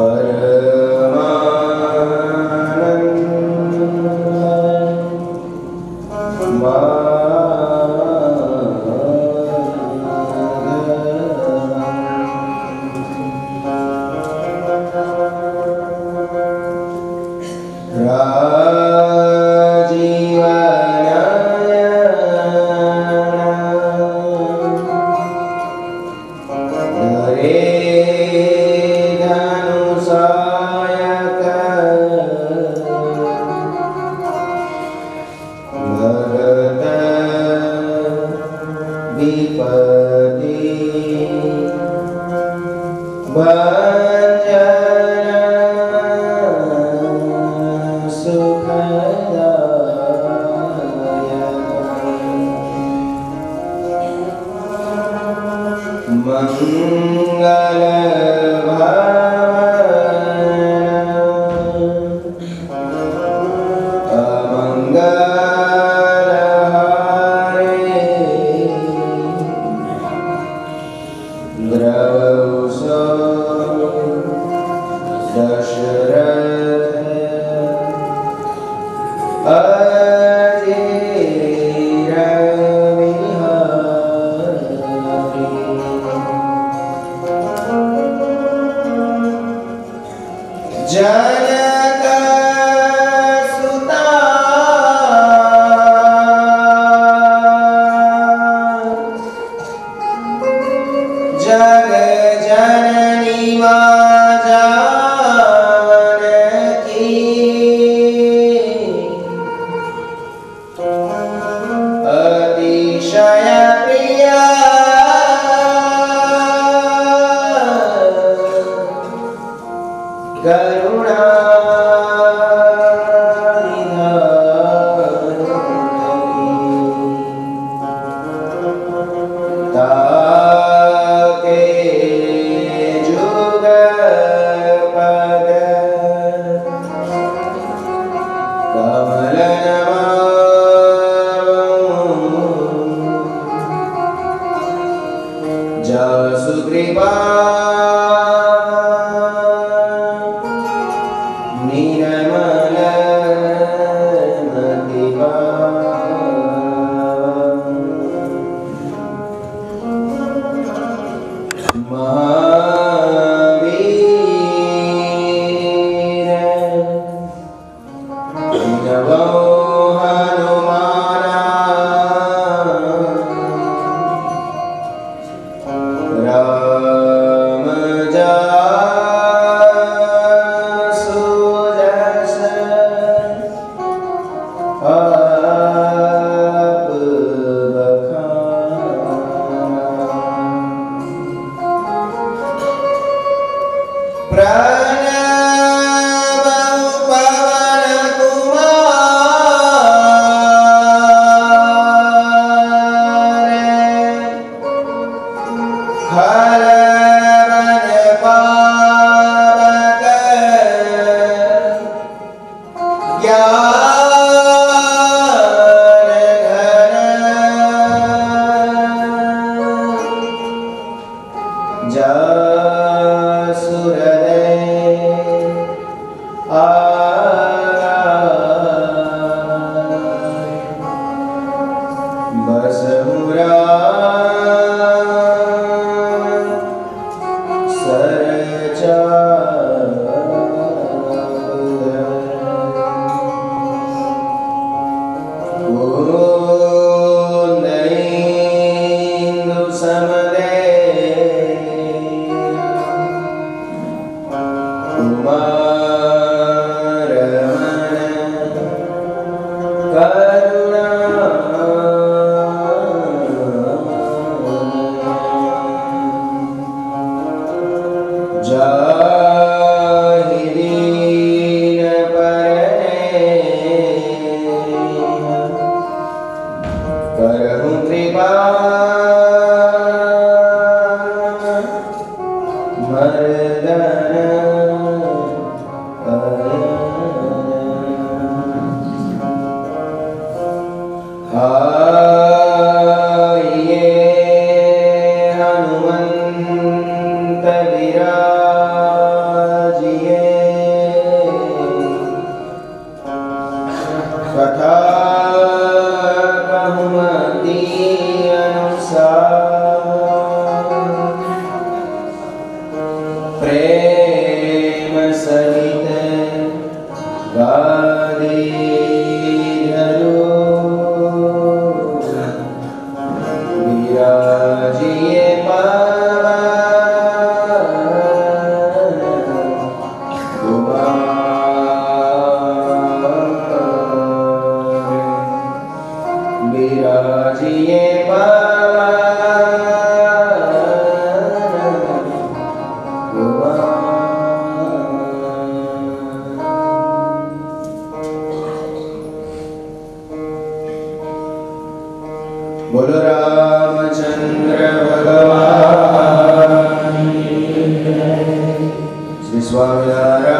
Hare Garuda. 있어요. Swamina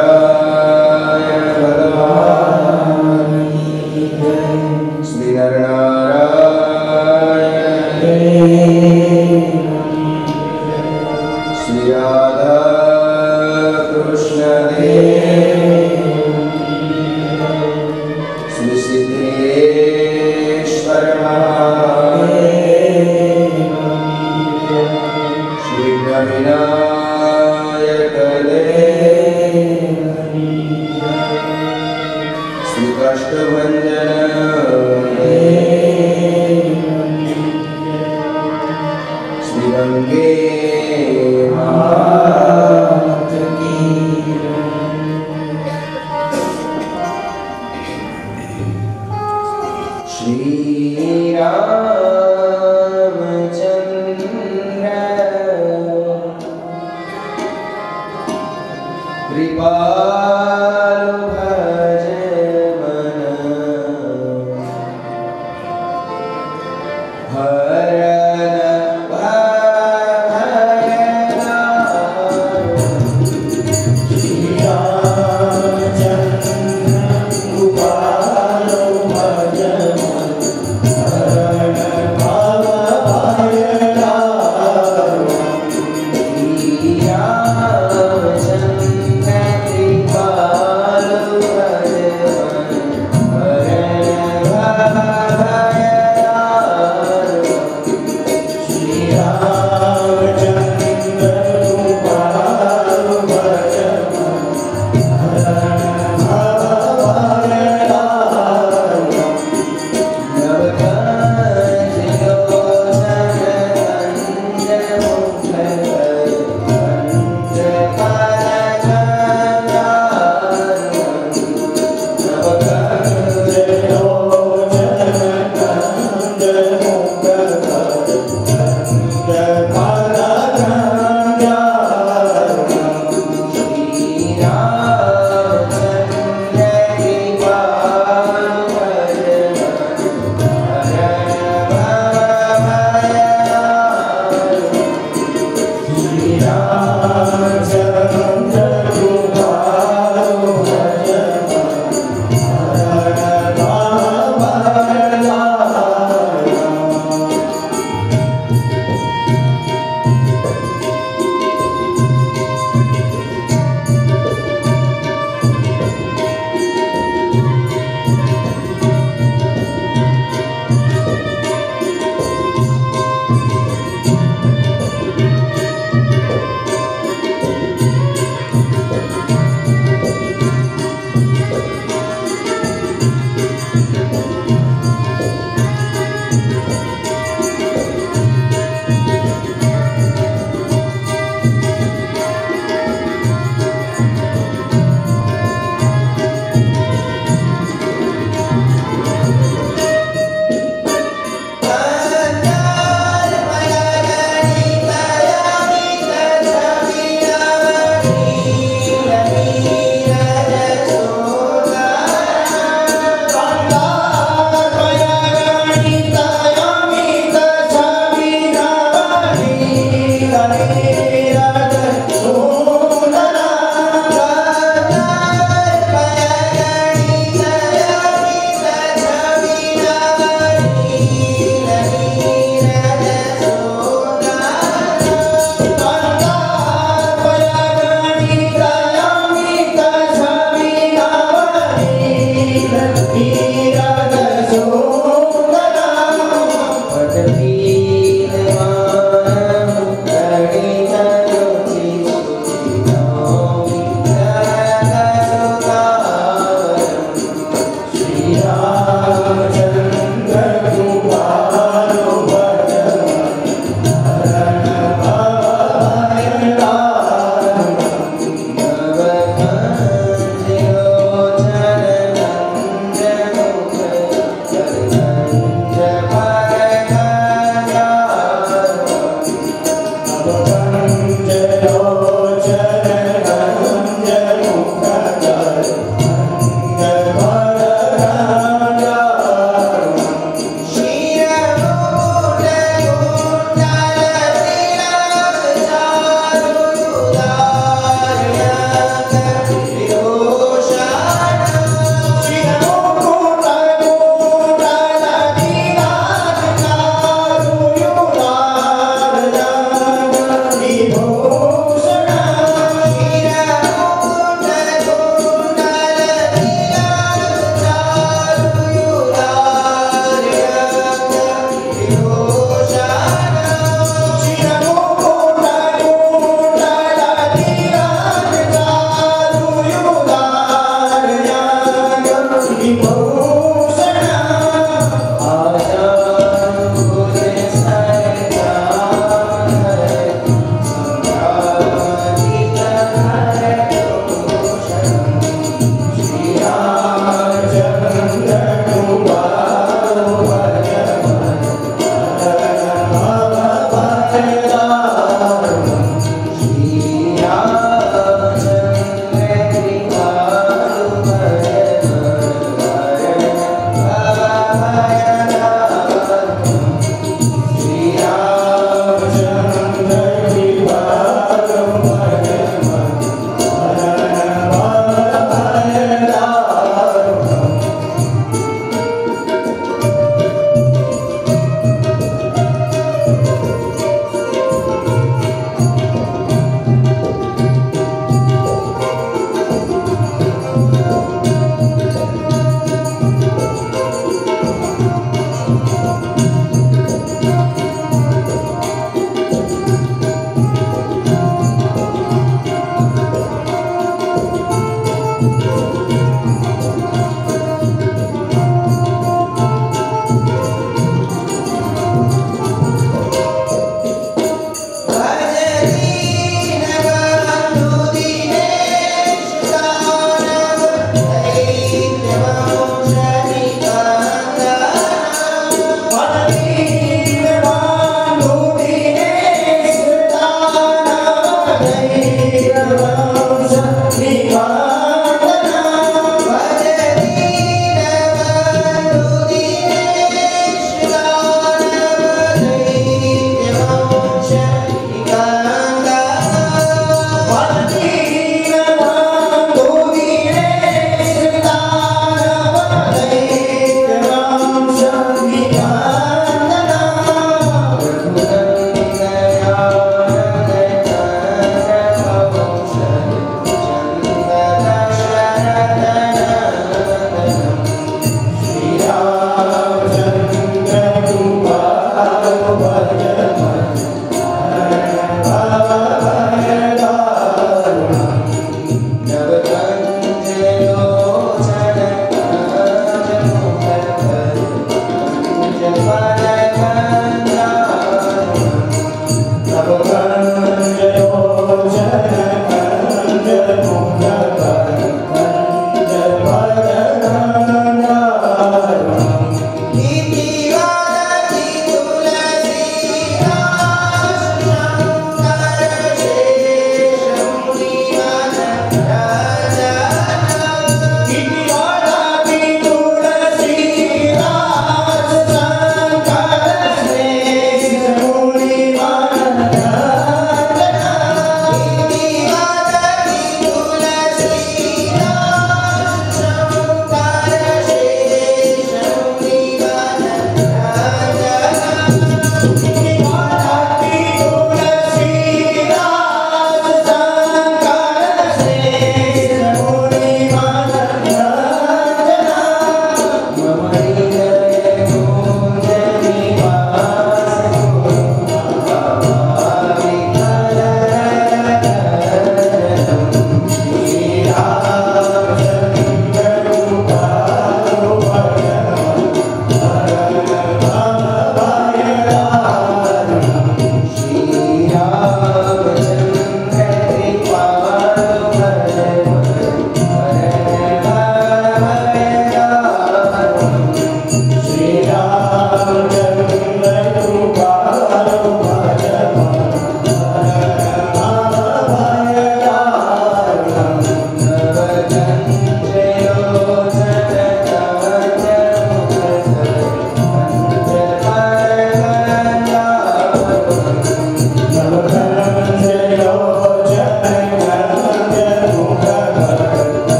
É.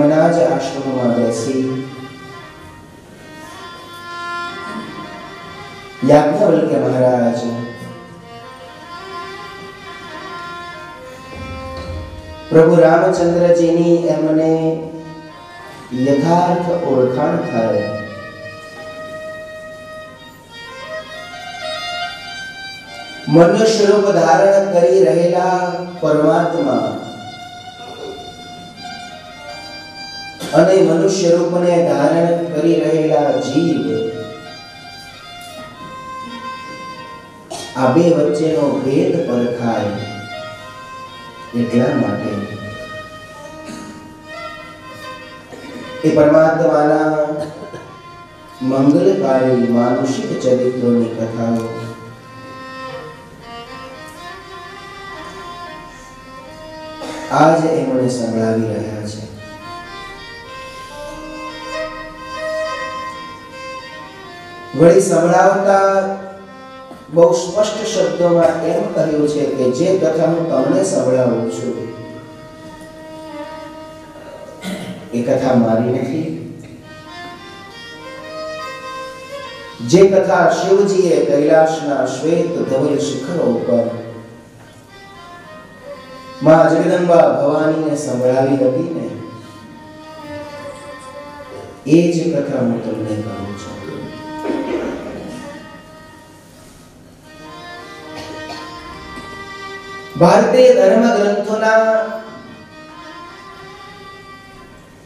એમના જ આશ્રમમાં બેસી યાજ્ઞવલ્ક્ય મહારાજ પ્રભુ રામચંદ્રજીની એમને યથાર્થ ઓળખાણ થાય મનુષ્ય રૂપ ધારણ કરી રહેલા પરમાત્મા અને મનુષ્ય રૂપને ધારણ કરી રહેલા જીવ. આ બે વચ્ચેનો ભેદ પરખાય એટલા માટે. એ પરમાત્માના મંગલકારી માનુષિક ચરિત્રોની કથાઓ. આજે એમણે સંભળાવી રહ્યા છે. વળી સંભળાવતા બહુ સ્પષ્ટ શબ્દોમાં એમ કહ્યું છે કે જે કથા હું તમને સંભળાવું છું, એ કથા મારી નથી. જે કથા શિવજીએ કૈલાસના શ્વેત ધવલ શિખરો ઉપરમાં જગદંબા ભવાનીને સંભળાવી હતી ને, એ જ કથા હું તમને કહું છું. ભારતીય ધર્મ ગ્રંથોના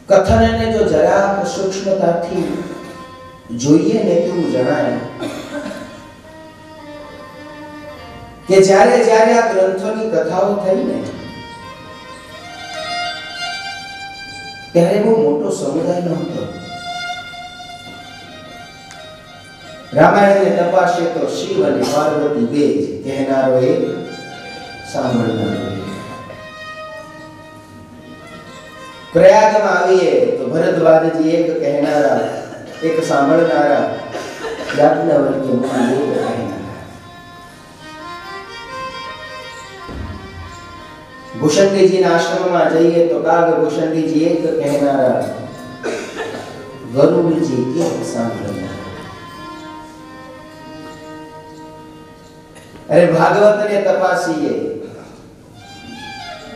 કથનને જો જરા સૂક્ષ્મતાથી જોઈએ ને તેવું જણાય કે જ્યારે જ્યારે આ ગ્રંથોની કથાઓ થઈ ને, ત્યારે બહુ મોટો સમુદાય નહોતો. રામાયણને તપાસે તો શિવ અને પાર્વતી બે જ કહેનારો એક સાંભળનારો એક પ્રયાગમાં આવીએ તો ભરદ્વાજજી એક કહેનારા એક સાંભળનારા યાજ્ઞવલ્ક્ય મુનિ એક કહેનારા ભૂષણજીના આશ્રમમાં જઈએ તો કાગ ભૂષણજી એક કહેનારા ગરુડજી એક સાંભળનારા અરે ભાગવતને તપાસીએ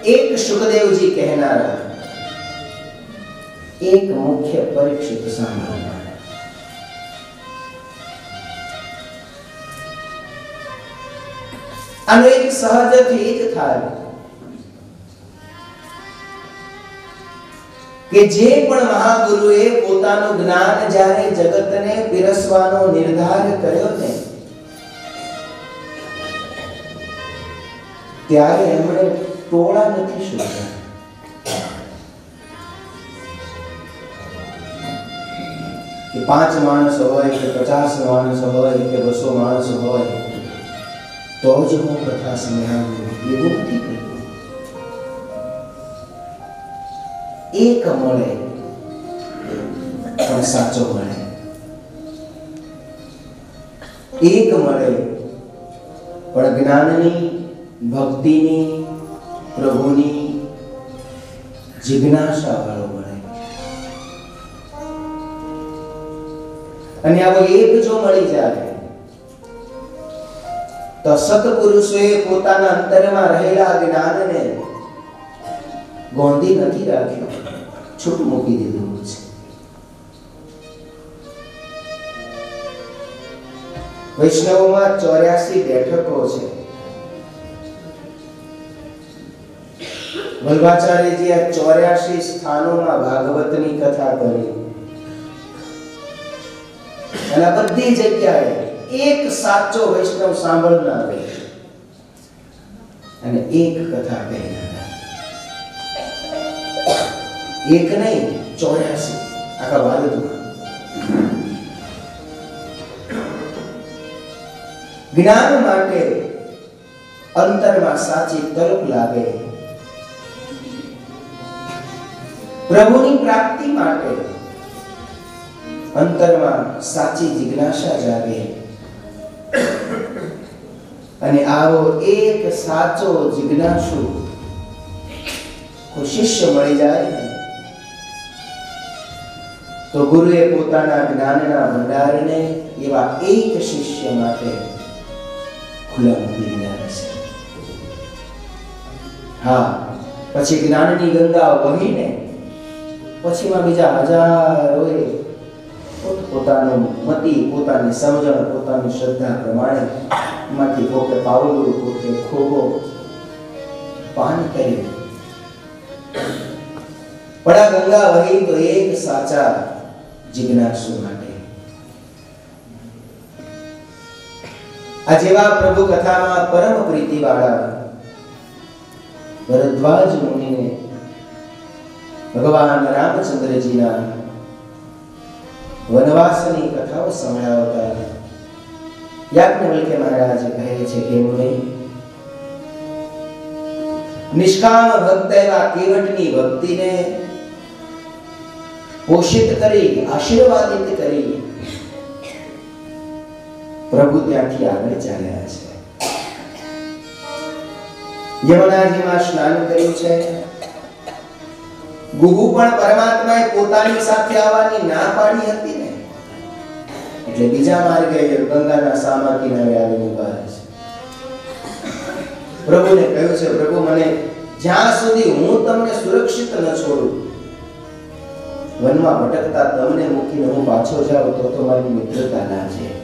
એક સુખદેવજી કહેનારા. એક મુખ્ય પરીક્ષિત સાંભળનારા. આનો એક સહજથી જ થાય કે જે પણ મહાગુરુએ પોતાનું જ્ઞાન જ્યારે જગતને પીરસવાનો નિર્ધાર કર્યો ને, ત્યારે એમણે ટોળા નથી શોધ્યા કે પાંચ માણસ હોય કે પચાસ માણસ હોય કે બસો માણસ હોય તો જ હું કથા સંભળાવું એવું નથી કહ્યું એક મળે પણ સાચો મળે એક મળે પણ જ્ઞાનની ભક્તિની પ્રભુની જિજ્ઞાસા વાળો અને આવો એક જો મળી જાય, તો સત્પુરુષોએ પોતાના અંતરમાં રહેલા જ્ઞાનને ગોંધી નથી રાખ્યો, છૂટ મૂકી દીધું છે. વૈષ્ણવમાં ચોર્યાસી બેઠકો છે. વલ્ભાચાર્યજી આ ચોર્યાસી સ્થાનોમાં ભાગવતની કથા કરી. અને બધી જગ્યાએ એક સાચો વૈષ્ણવ સાંભળનાર અને એક કથા કહેનાર. એક નહીં, ચોર્યાસી. આખા ભારતમાં જ્ઞાન માટે અંતરમાં સાચી તરફ લાગે. પ્રભુની પ્રાપ્તિ માટે અંતરમાં સાચી જિજ્ઞાસા જાગે. અને આવો એક સાચો જિજ્ઞાસુ શિષ્ય મળી જાય તો ગુરુએ પોતાના જ્ઞાનના ભંડારને એવા એક શિષ્ય માટે ખુલ્લા મૂકી દીધા છે. હા, પછી જ્ઞાનની ગંગા વહીને પછીમાં બીજા હજારોએ પોતાનું મતિ, પોતાની સમજણ, પોતાની શ્રદ્ધા પ્રમાણે માંથી પોતે પાવલું પોતે ખોગો પાન કર્યું. પડા ગંગા વહી તો એક સાચા જિજ્ઞાસુ માટે. આ જેવા પ્રભુ કથામાં પરમ પ્રીતિ વાળા ભરદ્વાજ મુનિને ભગવાન રામચંદ્રજીના વનવાસની કથાઓ સંભળાવતા યાજ્ઞવલ્કે મહારાજ કહે છે કે મુનિ, નિષ્કામ ભક્ત એવા કેવટની ભક્તિને પોષિત કરી, આશીર્વાદિત કરી પ્રભુ ત્યાંથી આગળ ચાલ્યા છે. યમુનાજીમાં સ્નાન કર્યું છે. ગુગુ પણ પરમાત્માએ પોતાની સાથે આવવાની ના પાડી હતી ને? એટલે બીજા માર્ગે ગંગાના સામા કિનારે આવીને ઊભા છે. પ્રભુને કહ્યું છે, પ્રભુ, મને જ્યાં સુધી હું તમને સુરક્ષિત ન છોડું, વનમાં ભટકતા તમને મૂકીને હું પાછો જાઉં, તો તો મારી મિત્રતા ના છે.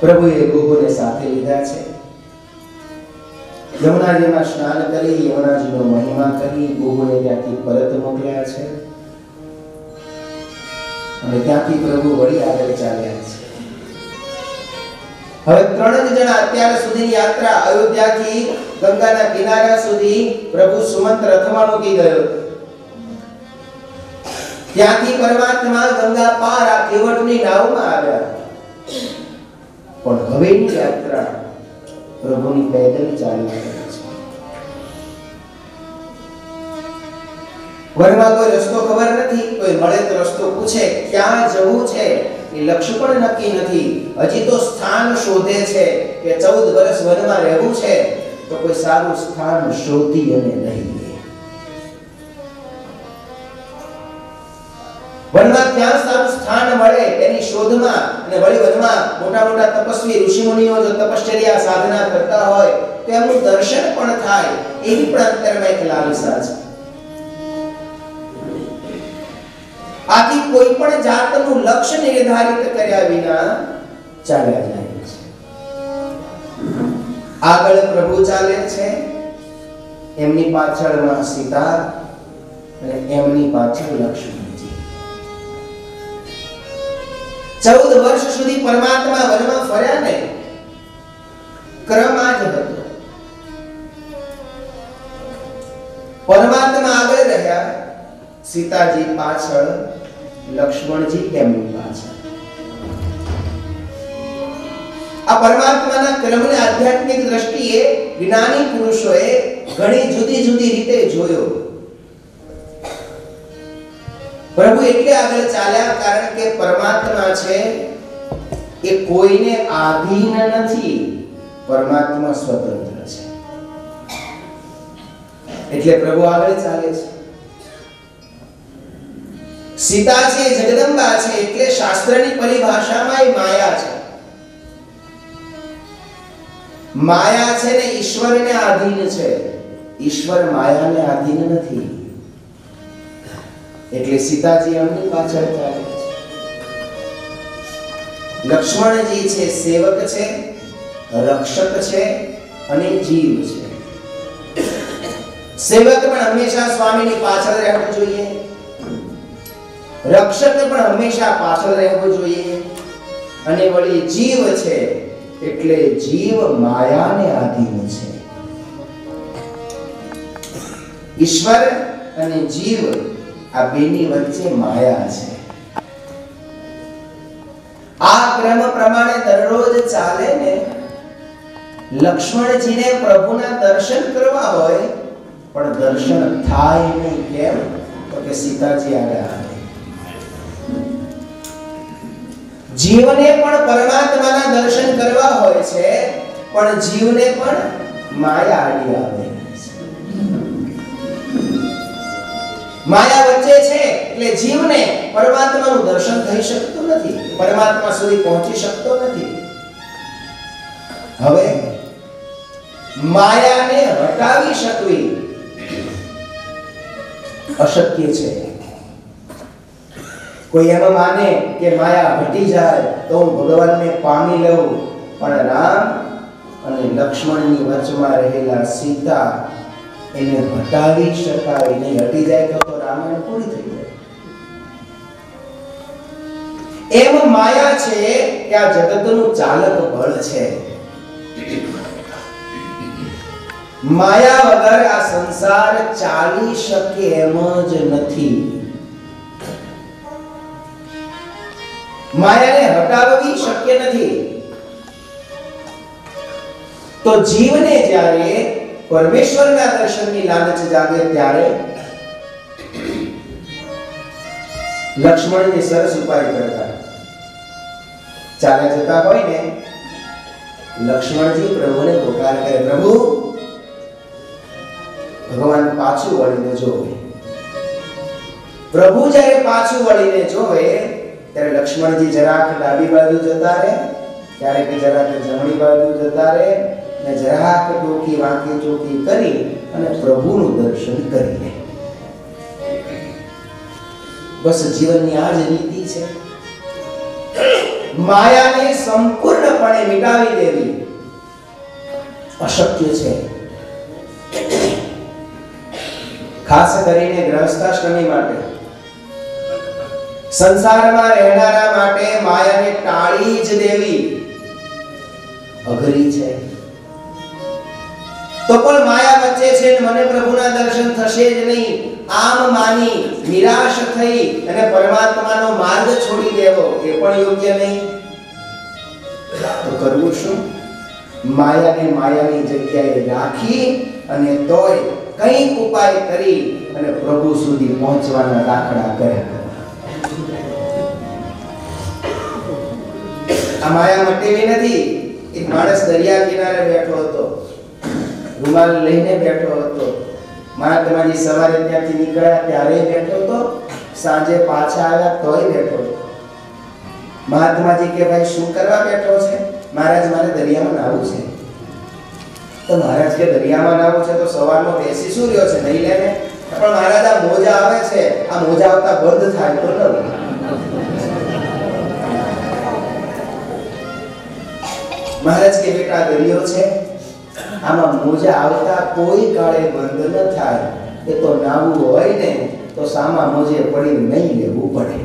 પ્રભુએ ગુગુને સાથે લીધા છે. યમુનાજીમાં સ્નાન કરી યમુનાજીનો મહિમા કરી, ગુગુને ત્યાંથી પરત મોકલ્યા છે. અને ત્યાંથી પ્રભુ વળી આગળ ચાલ્યા છે. હવે ત્રણ જ જણા અત્યાર સુધીની યાત્રા અયોધ્યાથી ગંગાના કિનારા સુધી પ્રભુ સુમંત રથમાં મૂકી ગયો. ત્યાંથી પરમાત્મા ગંગા પાર આ કેવટની નાવમાં આવ્યા. પણ હવેની યાત્રા પ્રભુની પેદલ ચાલી રહી છે. વનમાં કોઈ રસ્તો ખબર નથી, કોઈ મળે તો રસ્તો પૂછે, ક્યાં જવું છે એ લક્ષ્ય પણ નક્કી નથી. હજી તો સ્થાન શોધે છે કે ચૌદ વર્ષ વનમાં રહેવું છે, તો કોઈ સારું સ્થાન શોધી અને રહી વનમાં ક્યાં સારું સ્થાન મળે તેની શોધમાં અને વળી વનમાં મોટા મોટા તપસ્વી ઋષિમુનિઓ જો તપશ્ચર્યા, સાધના કરતા હોય, તો એમનું દર્શન પણ થાય એવી પણ અંતરમાં એક લાલસા છે. આથી કોઈ પણ જાતનું લક્ષ્ય નિર્ધારિત કર્યા વિના ચાલ્યા જાય છે. આગળ પ્રભુ ચાલે છે, એમની પાછળમાં સીતા અને એમની પાછળ લક્ષ્મણજી ચૌદ વર્ષ સુધી પરમાત્મા વનમાં ફર્યા ને ક્રમ આ હતો. પરમાત્મા આગળ રહ્યા. સીતાજી પાછળ, લક્ષ્મણજી તેમની પાછળ. આ પરમાત્માના ક્રમને આધ્યાત્મિક દ્રષ્ટિએ જ્ઞાની પુરુષોએ ઘણી જુદી જુદી રીતે જોયો. પ્રભુ એટલે આગળ ચાલ્યા કારણ કે પરમાત્મા છે એ કોઈને આધીન નથી, પરમાત્મા સ્વતંત્ર છે. એટલે પ્રભુ આગળ ચાલે છે. સીતા છે, જગદંબા છે, એટલે શાસ્ત્રની પરિભાષામાં એ માયા છે. માયા છે ને ઈશ્વરને આધીન છે. ઈશ્વર માયાને આધીન નથી. એટલે સીતાજી એમની પાછળ ચાલે છે. લક્ષ્મણજી છે, સેવક છે, રક્ષક છે અને જીવ છે. સેવક પણ હંમેશા સ્વામીની પાછળ રહેવું જોઈએ. રક્ષક પણ હંમેશા પાછળ રહેવું જોઈએ. અને વળી જીવ છે એટલે જીવ માયાને આધીન છે. ઈશ્વર અને જીવ આ બેની વચ્ચે માયા છે. આ ક્રમ પ્રમાણે દરરોજ ચાલે ને લક્ષ્મણજીને પ્રભુના દર્શન કરવા હોય, પણ દર્શન થાય નહીં કેમ? તો કે સીતાજી આગળ આવે. જીવને પણ પરમાત્માના દર્શન કરવા હોય છે, પણ જીવને પણ માયા આડી આવે. માયા વચ્ચે છે એટલે જીવને પરમાત્માનું દર્શન થઈ શકતું નથી. પરમાત્મા સુધી પહોંચી શકતો નથી. હવે માયાને હટાવી શકવી અશક્ય છે. કોઈ એમ માને કે માયા હટી જાય તો હું ભગવાનને પામી લઉં. પણ રામ અને લક્ષ્મણની વચમાં રહેલા સીતા એને હટાવી શકાય નહીં. હટી જાય તો તો રામાયણ પૂરી થઈ જાય એમ માયા છે કે આ જગતનું ચાલક બળ છે. માયા વગર આ સંસાર ચાલી શકે એમ જ નથી. માયાને હટાવવી શક્ય નથી. તો જીવને જ્યારે પરમેશ્વરના દર્શનની લાલચ જાગે ત્યારે લક્ષ્મણને સરસ ઉપાય કરતા. ચાલે જતા હોય ને, લક્ષ્મણજી પ્રભુને પોકાર કરે. પ્રભુ, ભગવાન પાછું વળીને જોવે. પ્રભુ જ્યારે પાછું વળીને જોવે, ત્યારે લક્ષ્મણજી જરાક ડાબી બાજુ જતા રહે, ક્યારેક જરાક જમણી બાજુ જતા રહે ને જરાક ટોકી વાંકી ચોકી કરી અને પ્રભુનું દર્શન કરી લે બસ જીવનની આ જ નીતિ છે. માયાને સંપૂર્ણપણે મિટાવી દેવી અશક્ય છે. ખાસ કરીને ગ્રહસ્થાશ્રમી માટે. સંસારમાં રહેનારા માટે માયાને ટાળી જ દેવી. અઘરી છે. તો પણ માયા વચ્ચે છે ને મને પ્રભુના દર્શન થશે જ નહીં. આમ માની નિરાશ થઈ અને પરમાત્માનો માર્ગ છોડી દેવો, એ પણ યોગ્ય નહીં. તો કરવું શું? માયાને માયાની જગ્યાએ રાખી અને તોય કંઈક ઉપાય કરી અને પ્રભુ સુધી પહોંચવાના દાખલા કર્યા આ માયા મટેલી નથી. એક માણસ દરિયા કિનારે બેઠો હતો. રૂમાલ લઈને બેઠો હતો. મહાત્માજી સવારે ત્યાંથી નીકળ્યા, ત્યારે બેઠો હતો સાંજે પાછા આવ્યા તોય બેઠો. હતો મહાત્માજી કે, ભાઈ, શું કરવા બેઠો છે? મહારાજ, મારે દરિયામાં નાવું છે. તો મહારાજ કે, દરિયામાં નાવું છે તો સવારનો બેસી શું રહ્યો છે? નહીં લેને? પણ મહારાજ, આ મોજા આવે છે. આ મોજા આવતા બંધ થાય તો ન મહારાજ કે, બેટા દરિયો છે. આમાં મોજા આવતા કોઈ કાળે બંધ ન થાય. એ તો નાવું હોય ને, તો સામા મોજે પડી નહીં લેવું પડે.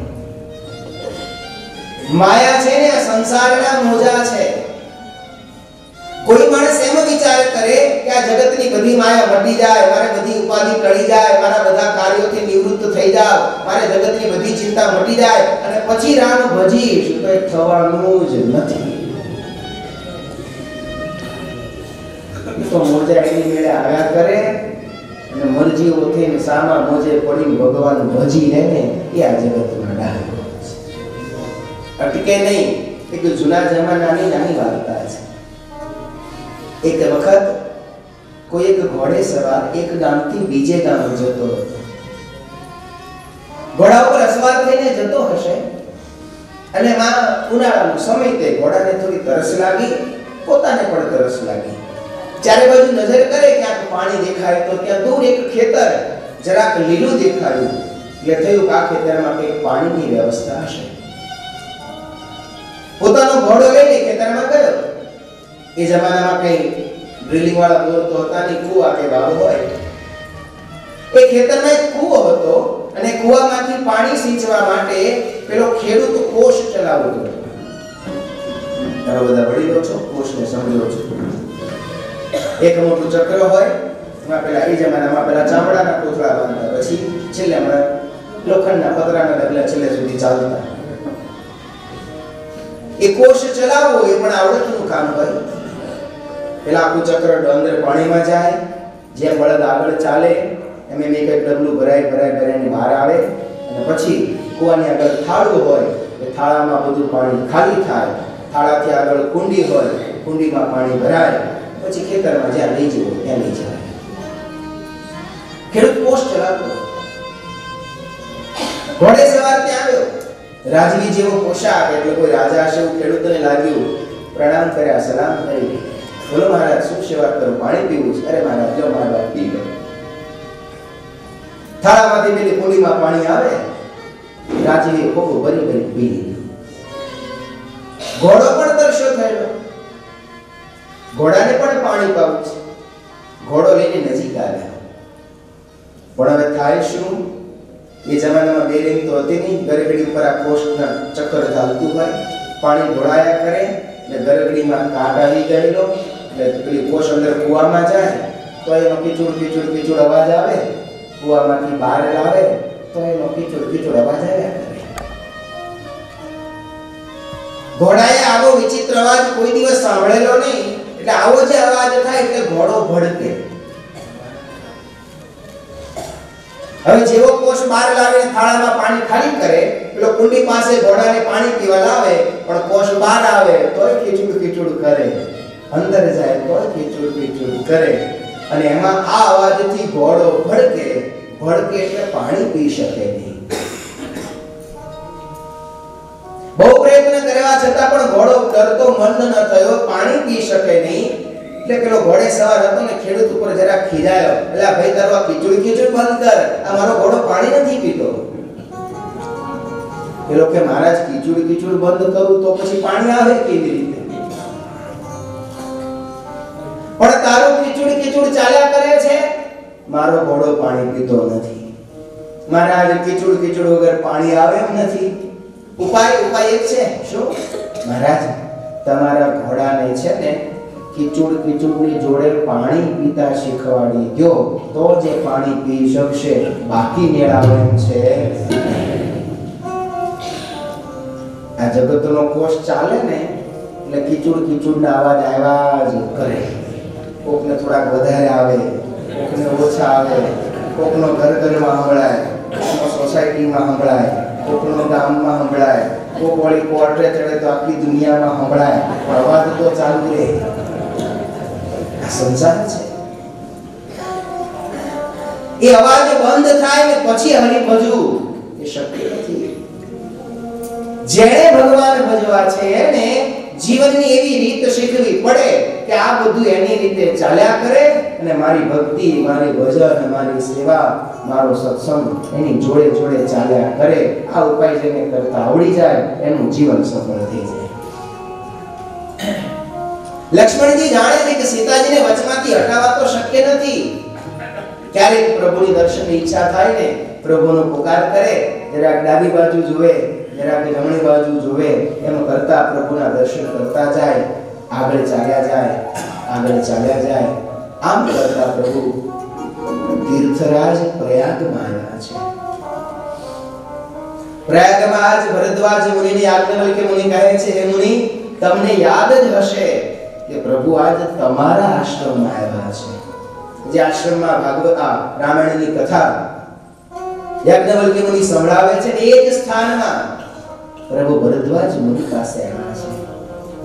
માયા છે ને સંસારના મોજા છે. કોઈ માણસ એમ વિચાર કરે કે આ જગતની બધી માયા મટી જાય, મારે બધી ઉપાધિ ટળી જાય, મારા બધા કાર્યોથી નિવૃત્ત થઈ જાવ મારે જગતની બધી ચિંતા મટી જાય, અને પછી રામ ભજીશ. તો એ થવાનું જ નથી. તો મોજા એની મેળે આવ્યા કરે અને મરજી ઓથીને સામા મોજે પડીને ભગવાન ભજી રહે ને એ આ જગતમાં ડાયો અટકે નહીં એક જૂના જમાનાની નાની વાર્તા છે. એક વખત કોઈ એક ઘોડે સવાર, એક ગામથી બીજે ગામ જતો હતો. ઘોડા ઉપર અસવાર થઈને જતો હશે અને માં ઉનાળાનો સમય તે ઘોડાને થોડી તરસ લાગી, પોતાને પણ તરસ લાગી. ચારે બાજુ નજર કરે ક્યાંક પાણી દેખાય, તો ત્યાં દૂર એક ખેતર જરાક લીલું દેખાયું. એટલે થયું આ ખેતરમાં કંઈક પાણીની વ્યવસ્થા હશે. પોતાનો ઘોડો લઈને ખેતરમાં ગયો. એ જમાનામાં કઈ ડ્રિલિંગ વાળા બોર તો હતા નહીં, કુવા કે વાવ હોય. એ ખેતરમાં એક કૂવો હતો અને કૂવામાંથી પાણી સિંચવા માટે પેલો ખેડૂત કોષ ચલાવતો હતો. તમે બધા વડીલો છો? કોષને સમજો છો? એક મોટું ચક્ર હોય, એમાં પેલા એ જમાનામાં પેલા ચામડાના કોથળા બાંધતા, પછી છેલ્લે હમણાં લોખંડના પતરાના ડગલા છેલ્લે સુધી ચાલતા. એ કોષ ચલાવવો એ પણ આવડતનું કામ હોય. પેલા આખું ચક્ર અંદર પાણીમાં જાય જેમ બળદ આગળ ચાલે, એમ એમ એક ડગલું ભરાય ભરાય ભરાઈને બહાર આવે, અને પછી કૂવાની આગળ થાળું હોય, એ થાળામાં બધું પાણી ખાલી થાય. થાળાથી આગળ કુંડી હોય, કુંડીમાં પાણી ભરાય. પછી ખેતરમાં જ્યાં લઈ જવું ત્યાં લઈ જવાય. ખેડૂત પોસ્ટ ચલાવતો ઘોડે સવાર ત્યાં આવ્યો. રાજવી જેવો પોશાક, એટલે કોઈ રાજા હશે એવું ખેડૂતને લાગ્યું. પ્રણામ કર્યા, સલામ કરી. બોલો મહારાજ, શું સેવા કરું? પાણી પીવું છે? અરે મહારાજ, જો મહારાજ પી લો. થાળામાંથી પેલી કુંડીમાં પાણી આવે. રાજવીએ ખૂબ ભરી ભરી પી લીધું. ઘોડો પણ તરસ્યો થયેલો. ઘોડાને પણ પાણી પાવું છે. ઘોડો લઈને નજીક આવ્યા. પણ હવે થાય શું? એ જમાનામાં બેરિંગ તો હતી નહીં. ગરગડી ઉપર આ કોષના ચક્કર ચાલતું હોય. પાણી ઢોળાયા કરે એટલે ગરગડીમાં કાટ આવી ગયેલો એટલે પેલી કોષ અંદર કૂવામાં જાય, તો એનો કીચુડ કીચુડ કીચુડ અવાજ આવે. કૂવામાંથી બહાર લાવે, તો એનો કીચુડ કીચુડ અવાજ આવ્યા કરે. ઘોડાએ આવો વિચિત્ર અવાજ કોઈ દિવસ સાંભળેલો નહીં. એટલે આવો જે અવાજ થાય એટલે ઘોડો ભડકે. હવે જેવો કોષ બહાર લાવીને થાળામાં પાણી ખાલી કરે એટલે કુંડી પાસે ઘોડાને પાણી પીવા લાવે, પણ કોષ બહાર આવે તોય ખીચુડ ખીચુડ કરે. અંદર જાય તોય ખીચડું ખીચુડ કરે. અને એમાં આ અવાજથી ઘોડો ભડકે ભડકે એટલે પાણી પી શકે નહીં. બહુ પ્રયત્ન કરવા છતાં પણ ડરતો મંદ ન થયો, પાણી પી શકે નહીં. એટલે પેલો ઘોડે સવાર હતો ને ખેડૂત ઉપર જરા ખીજાયો. એટલે ભાઈ તારો ખીચુડ ખીચુડ બંધ કર. આ મારો ઘોડો પાણી નથી પીતો. પેલો કે, મહારાજ ખીચુડ ખીચુડ બંધ કરું તો પછી પાણી આવે કેવી રીતે? પણ તારું ખીચુડ ખીચુડ ચાલ્યા કરે છે. મારો ઘોડો પાણી પીતો નથી. મહારાજ ખીચુડ ખીચુડ વગર પાણી આવે એમ નથી. ઉપાય ઉપાય એક છે. શું? મહારાજ તમારા ઘોડાને છે ને કિચુડ કિચુડની જોડે પાણી પીતા શીખવાડી દો તો જે પાણી પી શકશે, બાકી મેળાવે એમ છે. આ જગતનો કોષ ચાલે ને, એટલે કિચુડ કિચુડના અવાજ આવ્યા જ કરે. કોકને થોડાક વધારે આવે, કોકને ઓછા આવે, કોકનો ઘર ઘરમાં સંભળાય, કોકનો સોસાયટીમાં સંભળાય, કોકનો ગામમાં સંભળાય. કોક વળી કોર્ટે ચડે તો આખી દુનિયામાં સંભળાય. અવાજ તો ચાલુ રહે સંસાર છે. એ અવાજ બંધ થાય ને પછી હરી ભજવું. એ શક્ય નથી. જેણે ભગવાન ભજવા છે એને જીવનની એવી રીત શીખવી પડે કે આ બધું એની રીતે ચાલ્યા કરે અને મારી ભક્તિ, મારી ભજન મારી સેવા, મારો સત્સંગ એની જોડે જોડે ચાલ્યા કરે. આ ઉપાય જેને કરતા આવડી જાય, એનું જીવન સફળ થઈ જાય. લક્ષ્મણજી જાણે છે કે સીતાજીને વચમાંથી હટાવવા તો શક્ય નથી. ક્યારેક પ્રભુની દર્શનની ઈચ્છા થાય ને પ્રભુનો પુકાર કરે. જરાક ડાબી બાજુ જોવે જરાક જમણી બાજુ જોવે, એમ કરતા પ્રભુના દર્શન કરતા જાય, આગળ ચાલ્યા જાય, આગળ ચાલ્યા જાય. આમ કરતા પ્રભુ તીર્થરાજ પ્રયાગમાં આવ્યા છે. પ્રયાગમાં ભરદ્વાજ મુનિની યાજ્ઞવલ્ક્ય મુનિ કહે છે, હે મુનિ, તમને યાદ જ હશે કે પ્રભુ આજ તમારા આશ્રમમાં આવ્યા છે. જે આશ્રમમાં ભાગવત, આ રામાયણની કથા યજ્ઞવલ્કી મુનિ સંભળાવે છે, એ જ સ્થાનમાં પ્રભુ ભરદ્વાજ મુનિ પાસે આવ્યા છે.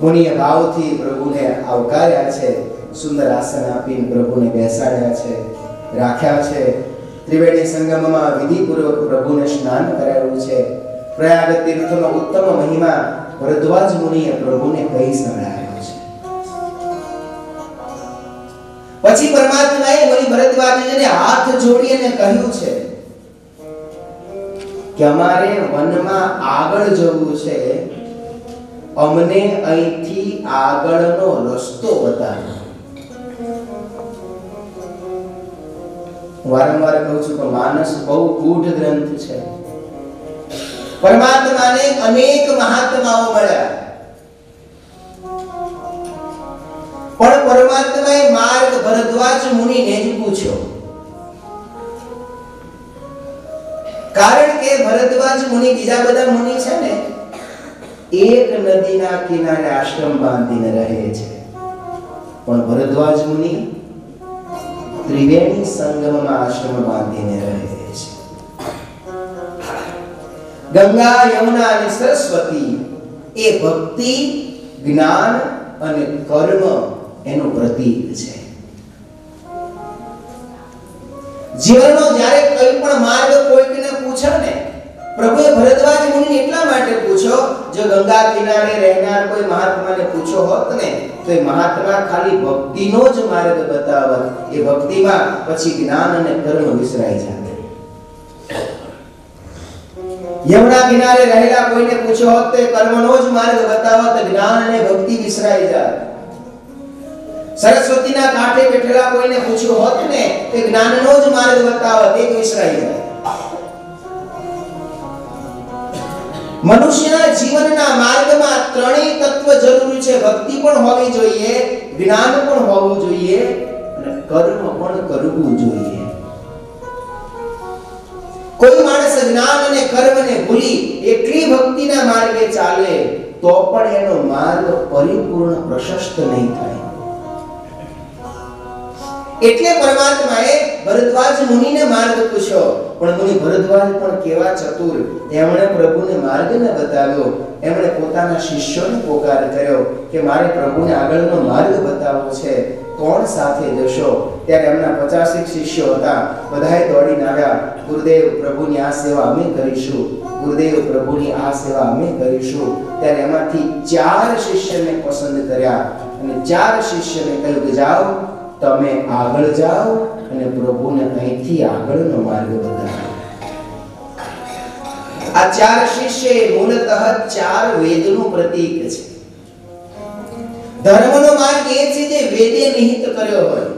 મુનિએ ભાવથી પ્રભુને આવકાર્યા છે, સુંદર આસન આપીને પ્રભુને બેસાડ્યા છે, રાખ્યા છે. ત્રિવેણી સંગમમાં વિધિપૂર્વક પ્રભુને સ્નાન કરાવ્યું છે. પ્રયાગ તીર્થનો ઉત્તમ મહિમા ભરદ્વાજ મુનિએ પ્રભુને કહી સંભળાવ્યો છે. પછી પરમાત્માએ મુનિ ભરદ્વાજને હાથ જોડી અને કહ્યું છે કે અમારે વનમાં આગળ જવું છે, અમને અહીંથી આગળનો રસ્તો બતાવો. વારંવાર કહું છું કે માનસ બહુ ગૂઢ ગ્રંથ છે. પરમાત્માને અનેક મહાત્માઓ મળ્યા. પણ પરમાત્માએ માર્ગ ભરદ્વાજ મુનિને જ પૂછ્યો. કારણ કે ભરદ્વાજ મુનિ બીજા બધા મુનિ છે ને, એક નદીના કિનારે આશ્રમ બાંધીને રહે છે. પણ ભરદ્વાજ મુનિ ત્રિવેણી સંગમમાં આશ્રમ બાંધીને રહે છે. ગંગા, યમુના અને સરસ્વતી એ ભક્તિ, જ્ઞાન અને કર્મ એનું પ્રતીક છે. જીવનનો જ્યારે કોઈ પણ માર્ગ કોઈકને પૂછે ને, પ્રભુએ ભરદ્વાજ મુનિને એટલા માટે પૂછ્યો, જો ગંગા કિનારે રહેનાર કોઈ મહાત્માને પૂછો હોત ને, તો એ મહાત્મા ખાલી ભક્તિનો જ માર્ગ બતાવત. એ ભક્તિમાં પછી જ્ઞાન અને કર્મ વિસરાઈ જાય યમુના કિનારે રહેલા કોઈને પૂછ્યો હોત તો કર્મનો જ માર્ગ બતાવત, જ્ઞાન અને ભક્તિ વિસરાઈ જાય સરસ્વતીના કાંઠે બેઠેલા કોઈને પૂછ્યું હોત ને તે જ્ઞાનનો જ માર્ગ બતાવત એક વિષય મનુષ્યના જીવનના માર્ગમાં ત્રણેય તત્વ જરૂરી છે. ભક્તિ પણ હોવી જોઈએ, જ્ઞાન પણ હોવું જોઈએ, અને કર્મ પણ કરવું જોઈએ. કોઈ માણસ જ્ઞાન અને કર્મને ભૂલી એકલી ભક્તિના માર્ગે ચાલે, તો પણ એનો માર્ગ પરિપૂર્ણ પ્રશસ્ત નહીં થાય. એટલે પરમાત્માએ ભરદ્વાજ મુનિને માર્ગ પૂછ્યો. પણ મુનિ ભરદ્વાજ પણ કેવા ચતુર. એમણે પ્રભુને માર્ગને બતાવ્યો. એમણે પોતાના શિષ્યોને પોકાર કર્યો કે મારે પ્રભુને આગળનો માર્ગ બતાવવો છે. કોણ સાથે જશો? ત્યારે એમના પચાસેક શિષ્યો હતા. બધાએ દોડીને આવ્યા ગુરુદેવ પ્રભુની આ સેવા અમે કરીશું. ગુરુદેવ પ્રભુની આ સેવા અમે કરીશું. ત્યારે એમાંથી ચાર શિષ્યને પસંદ કર્યા. અને ચાર શિષ્યને કહ્યું કે જાઓ તમે આગળ જાઓ અને પ્રભુને અહીંથી આગળનો માર્ગ બતાવો. આ ચાર શિષ્ય મૂળતઃ ચાર વેદનું પ્રતીક છે. ધર્મનો માર્ગ એ છે જે વેદે નિહિત કર્યો હોય.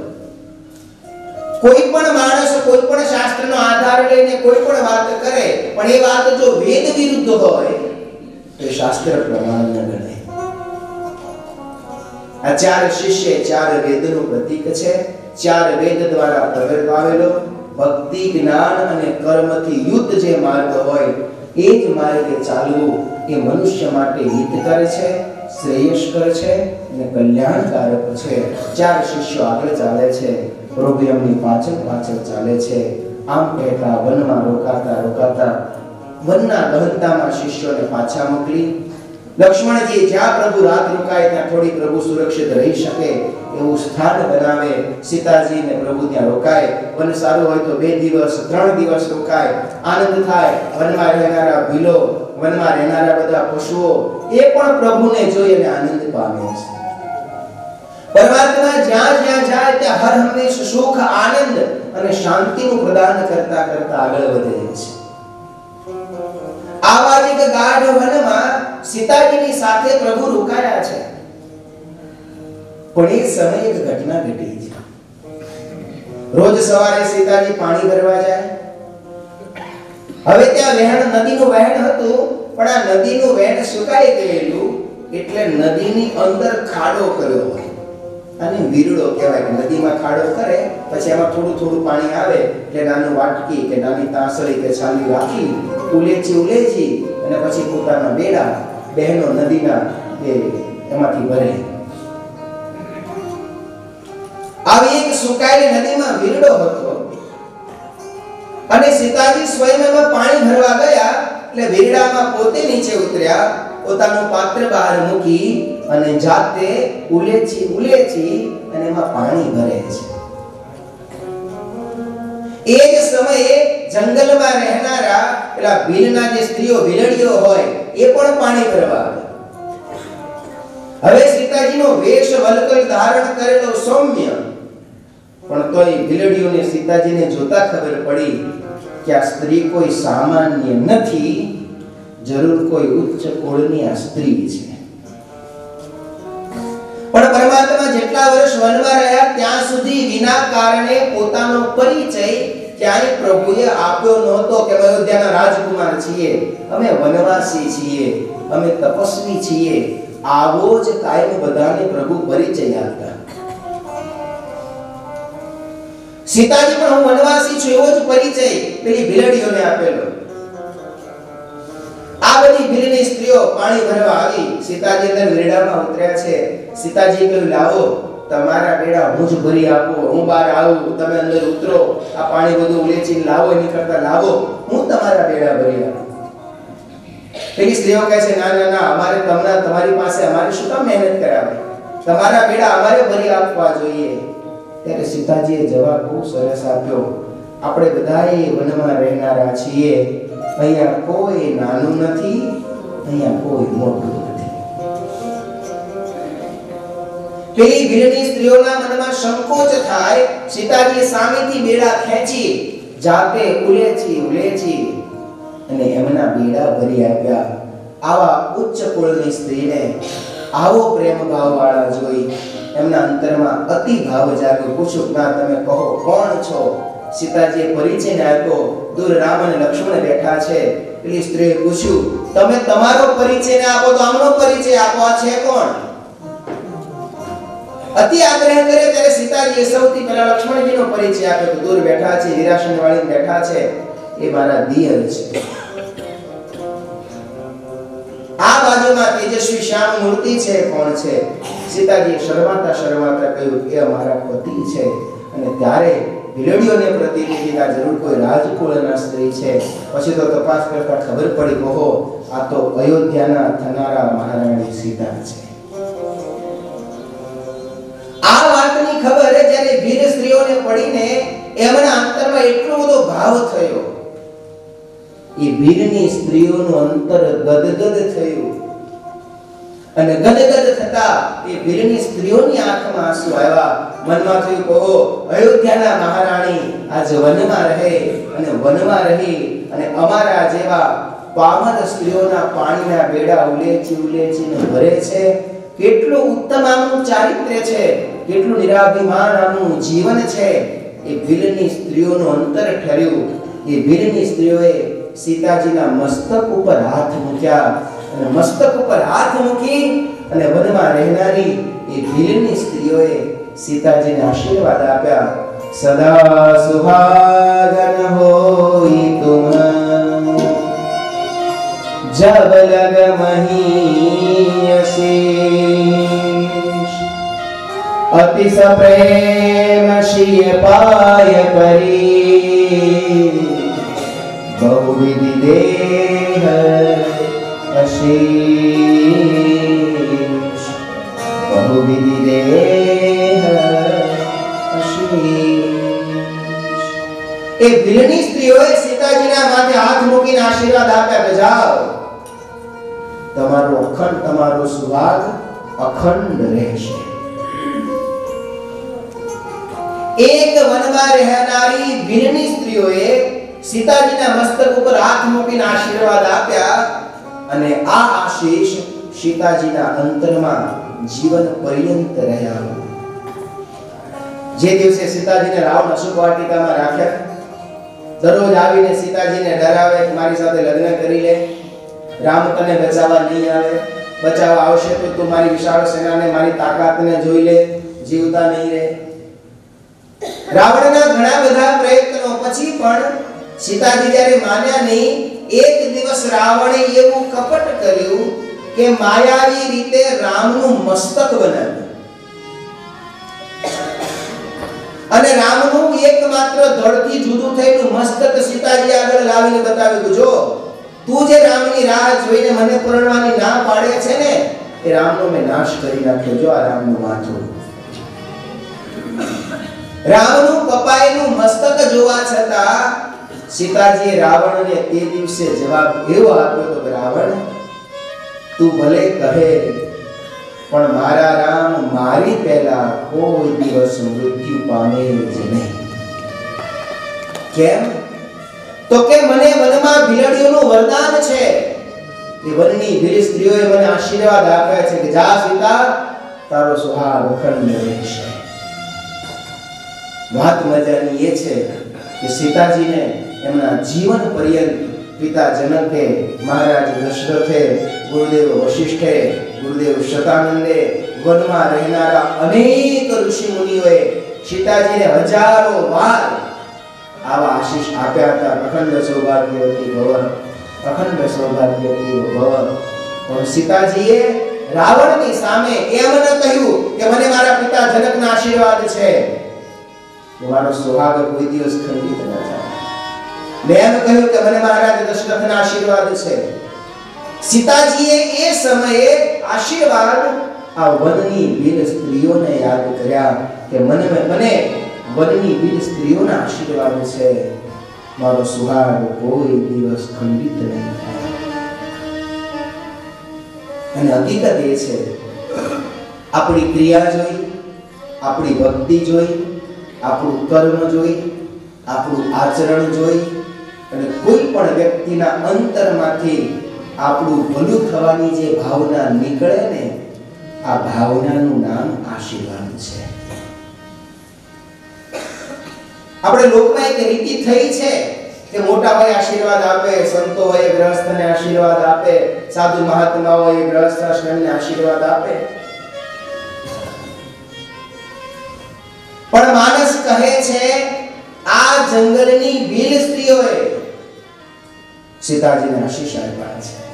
કોઈ પણ માણસ કોઈ પણ શાસ્ત્રનો આધાર લઈને કોઈ પણ વાત કરે, પણ એ વાત જો વેદ વિરુદ્ધ હોય, તો શાસ્ત્ર પ્રમાણ ન ગણાય. આ ચાર શિષ્ય ચાર વેદનું પ્રતીક છે. ચાર વેદ દ્વારા પ્રગટાવેલો ભક્તિ, જ્ઞાન અને કર્મથી યુક્ત જે માર્ગ હોય, એ જ માર્ગે ચાલવું એ મનુષ્ય માટે હિતકર છે, શ્રેયસ્કર છે અને કલ્યાણકારક છે. ચાર શિષ્યો આગળ ચાલે છે. પ્રભુ એમની પાછળ પાછળ ચાલે છે. આમ કહેતા, વનમાં રોકાતા રોકાતા, વનના ગહનતામાં શિષ્યોને પાછા મોકલી લક્ષ્મણજી, જ્યાં પ્રભુ રાત રોકાય ત્યાં થોડી પ્રભુ સુરક્ષિત રહી શકે એવું સ્થાન બનાવે. સીતાજી ને પ્રભુ ત્યાં રોકાય. વન સારું હોય તો બે દિવસ, ત્રણ દિવસ રોકાય. આનંદ થાય. વનમાં રહેનારા ભીલો, વનમાં રહેનારા બધા પશુઓ, એ પણ પ્રભુને જોઈ અને આનંદ પામે છે. પરમાત્મા જ્યાં જ્યાં જાય, ત્યાં હર હંમેશ સુખ, આનંદ અને શાંતિનું પ્રદાન કરતા કરતા આગળ વધે છે. આવા ગાઢ વનમાં સીતાજીની સાથે પ્રભુ રોકાયા છે. પણ એ સમયે એક ઘટના ઘટી છે. રોજ સવારે સીતાજી પાણી ભરવા જાય. હવે ત્યાં વહેણ નદીનું વહેણ હતું, પણ આ નદીનું વહેણ સુકાઈ ગયેલું એટલે નદીની અંદર ખાડો કર્યો અને વીરડો કહેવાય નદીમાં ખાડો કરે, પછી એમાં થોડું થોડું પાણી આવે, એટલે નાનું વાટકી કે નાની તાંસળી કે છાલી રાખી ઉલેચી ઉલેચી અને પછી પોતાના બેડા બહેનો નદીના એ એમાંથી ભરે. આવી એક સુકાયેલી નદીમાં વીરડો હતો. અને સીતાજી સ્વયં એમાં પાણી ભરવા ગયા, એટલે વીરડામાં પોતે નીચે ઉતર્યા, પોતાનું પાત્ર બહાર મૂકી અને જાતે ઉલેચી ઉલેચી અને એમાં પાણી ભરે છે. એ જ સમયે જંગલમાં રહેનારા પેલા ભીલના જે સ્ત્રીઓ, ભીલડીઓ હોય, એ પણ પાણી ભરવા હવે સીતાજીનો વેશ વલકલ ધારણ કરેલો સૌમ્ય. પણ તોય ભીલડીઓને સીતાજીને જોતા ખબર પડી કે આ સ્ત્રી કોઈ સામાન્ય નથી, જરૂર કોઈ ઉચ્ચ કુળની આ સ્ત્રી છે. પણ પરમાત્મા જેટલા વર્ષ વનમાં રહ્યા ત્યાં સુધી વિના કારણે પોતાનો પરિચય ક્યાંય પ્રભુએ આપ્યો નહોતો કે અયોધ્યાના રાજકુમાર છીએ. અમે વનવાસી છીએ. અમે તપસ્વી છીએ. આવો જ કાયમ બધાને પ્રભુ પરિચય આપતા. સીતાજી પણ હું વનવાસી છું એવો જ પરિચય પેલી ભીલડીઓને આપેલો. આ બધી ભીલની સ્ત્રીઓ પાણી ભરવા આવી સીતાજી અંદર વેડામાં ઉતર્યા છે. સીતાજી કહ્યું, લાવો, તમારા બેડા હું જ ભરી આપો. હું બહાર આવું, તમે અંદર ઉતરો. આ પાણી બધું ઉલેચીને લાવો એની કરતા લાવો. હું તમારા બેડા ભરી આપું. પેલી સ્ત્રીઓ કહે છે, ના ના ના, અમારે તમને, તમારી પાસે અમારે શું કામ મહેનત કરાવે તમારા બેડા અમારે ભરી આપવા જોઈએ. ત્યારે સીતાજીએ જવાબ બહુ સરસ આપ્યો, આપણે બધાએ વનમાં રહેનારા છીએ. અહીંયા કોઈ નાનું નથી, અહીંયા કોઈ મોટું નથી. પેલી ભીડની સ્ત્રીઓના મનમાં સંકોચ થાય, સીતાજીએ સામેથી બેડા ખેંચી, જાતે ઉલેચી ઉલેચી, અને એમના બેડા ભરી આપ્યા. આવા ઉચ્ચ કુળની સ્ત્રીને આવો પ્રેમ ભાવ વાળા જોઈ એમના અંતરમાં અતિ ભાવ જાગ્યો. પૂછું ના, તમે કહો, કોણ છો? સીતાજીએ પરિચયને આપ્યો. દૂર રામ અને લક્ષ્મણ બેઠા છે. પેલી સ્ત્રીએ પૂછ્યું, તમે તમારો પરિચય આપો તો આમનો પરિચય આપો છે કોણ? અતિ આગ્રહ કરે ત્યારે સીતાજીએ સૌથી પહેલા લક્ષ્મણજીનો પરિચય આપ્યો તો દૂર બેઠા છે વિરાસન વાળી બેઠા છે. એ મારા દિયર છે. આ બાજુમાં તેજસ્વી શ્યામ મૂર્તિ છે, કોણ છે? સીતાજીએ શરમાતા શરમાતા કહ્યું કે અમારા પતિ છે. અને ત્યારે ભીલડીઓને પ્રતિનિધિતા જરૂર કોઈ રાજકુળના સ્ત્રી છે. પછી તો તપાસ કરતા ખબર પડી કહો આ તો અયોધ્યાના થનારા મહારાણી સીતા છે. આ વાતની ખબર જ્યારે વીર સ્ત્રીઓને પડીને એમના અંતરમાં એટલો બધો ભાવ થયો. એ વીરની સ્ત્રીઓનું અંતર ગદગદ થયું. અને ગદગદ થતા એ વીરની સ્ત્રીઓની આંખમાં આંસુ આવ્યા. મનમાં થયું કહો અયોધ્યાના મહારાણી આજ વનમાં રહે અને વનમાં રહી અને અમારા જેવા પામર સ્ત્રીઓના પાણીના બેડા ઉલેચી ઉલેચીને ભરે છે. કેટલું ઉત્તમ આનું ચારિત્ર્ય છે. કેટલું નિરાભિમાન આનું જીવન છે. એ ભીલની સ્ત્રીઓનું અંતર ઠર્યું. એ ભીલની સ્ત્રીઓએ સીતાજીના મસ્તક ઉપર હાથ મૂક્યા અને મસ્તક ઉપર હાથ મૂકી અને વનમાં રહેનારી એ ભીલની સ્ત્રીઓએ સીતાજીને આશીર્વાદ આપ્યા. સદા સુહાગન હોઈ તુમ. જબ લગ મહીયસી અતિ સપ્રેમ શિય પાય પરી. બહુવિધિ દેહ અશી બહુવિધિ દેહ એ ભીલની સ્ત્રીઓએ સીતાજીના માથે હાથ મૂકીને આશીર્વાદ આપ્યા કે જાઓ. તમારો અખંડ, તમારો સુવાદ અખંડ રહેશે. એક વનમાં રહેનારી ભીલની સ્ત્રીઓએ સીતાજીના મસ્તક ઉપર હાથ મૂકીને આશીર્વાદ આપ્યા અને આ આશીષ સીતાજીના અંતરમાં જીવન પર્યંત રહ્યા. જે દિવસે સીતાજીને રાવણ અશોક વાટિકામાં રાખ્યા દરરોજ આવીને સીતાજીને ડરાવે મારી સાથે લગ્ન કરી લે, રામ તને બચાવવા નહીં આવે, બચાવવા આવશે તો તું મારી વિશાળ સેનાને, મારી તાકાતને જોઈ લે, જીવતા નહીં રહે. રાવણના ઘણા બધા પ્રયત્નો પછી પણ સીતાજી જ્યારે માન્યા નહીં, એક દિવસ રાવણે એવું કપટ કર્યું કે માયાવી રીતે રામનું મસ્તક બનાવ્યું. અને રામનું એકમાત્ર ધડથી જુદું થયેલું મસ્તક સીતાજી આગળ લાવીને બતાવ્યું કે જો, તું જે રામની રાહ જોઈને મને પરણવાની ના પાડે છે ને, એ રામનો મેં નાશ કરી નાખ્યો. જો આ રામનું માથું રામનું કપાયેલું મસ્તક જોવા છતાં સીતાજીએ રાવણને તે દિવસે જવાબ એવો આપ્યો તો રાવણ, તું ભલે કહે પણ મારા રામ, મારી પહેલા કોઈ દિવસ મૃત્યુ પામે જ નહીં. કેમ? તો કે મને વનમાં ભીલડીઓનું વરદાન છે. એ વનની ભીલ સ્ત્રીઓએ મને આશીર્વાદ આપ્યા છે કે જા સીતા, તારો સુહાગ અખંડ રહેશે. વાત મજાની એ છે કે સીતાજીને એમના જીવન પર્યંત પિતા જનકે મહારાજ દશરથે ગુરુદેવ વશિષ્ઠે ગુરુદેવ શતાનંદે વનમાં રહેનારા અનેક ઋષિ મુનિઓએ સીતાજીને હજારો વાર આવા આશીષ આપ્યા હતા. અખંડ સૌભાગ્યવતી ભવન અખંડ સૌભાગ્યવતી ભવન. પણ સીતાજીએ રાવણની સામે એમ ન કહ્યું કે મને મારા પિતા જનકના આશીર્વાદ છે. મારો સુહાગ કોઈ દિવસ ખંડિત ન થાય. મેં એમ કહ્યું કે મને મહારાજ દશરથના આશીર્વાદ છે. સીતાજીએ એ સમયે આશીર્વાદ આ વનની વીર સ્ત્રીઓને યાદ કર્યા કે મને મને વનની વીર સ્ત્રીઓના આશીર્વાદ છે મારો સુહાગ કોઈ દિવસ ખંડિત નહીં થાય. અને હકીકત એ છે, આપણી ક્રિયા જોઈ, આપણી ભક્તિ જોઈ, આપણું કર્મ જોઈ, આપણું આચરણ જોઈ અને કોઈ પણ વ્યક્તિના અંતરમાંથી આપણું ભલું થવાની જે ભાવના નીકળે ને, આ ભાવનાનું નામ આશીર્વાદ છે. આપણે લોકમાં એક રીતિ થઈ છે કે મોટા ભાઈ આશીર્વાદ આપે સંતો હોય ગ્રહસ્થને આશીર્વાદ આપે, સાધુ મહાત્મા હોય ગ્રહસ્થ આશ્રમને આશીર્વાદ આપે. પણ માણસ કહે છે, આ જંગલની ભીલ સ્ત્રીઓએ સીતાજીને આશીષ આપ્યા છે.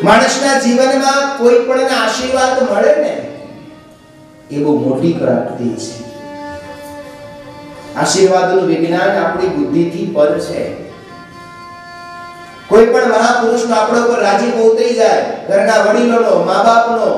માણસના જીવનમાં કોઈ પણ આશીર્વાદ મળે ને, એ બહુ મોટી પ્રાપ્તિ છે. આશીર્વાદનું વિજ્ઞાન આપણી બુદ્ધિથી પર છે. કોઈ પણ મહાપુરુષનો આપણા ઉપર રાજી થઈ જાય, ઘરના વડીલોનો મા બાપનો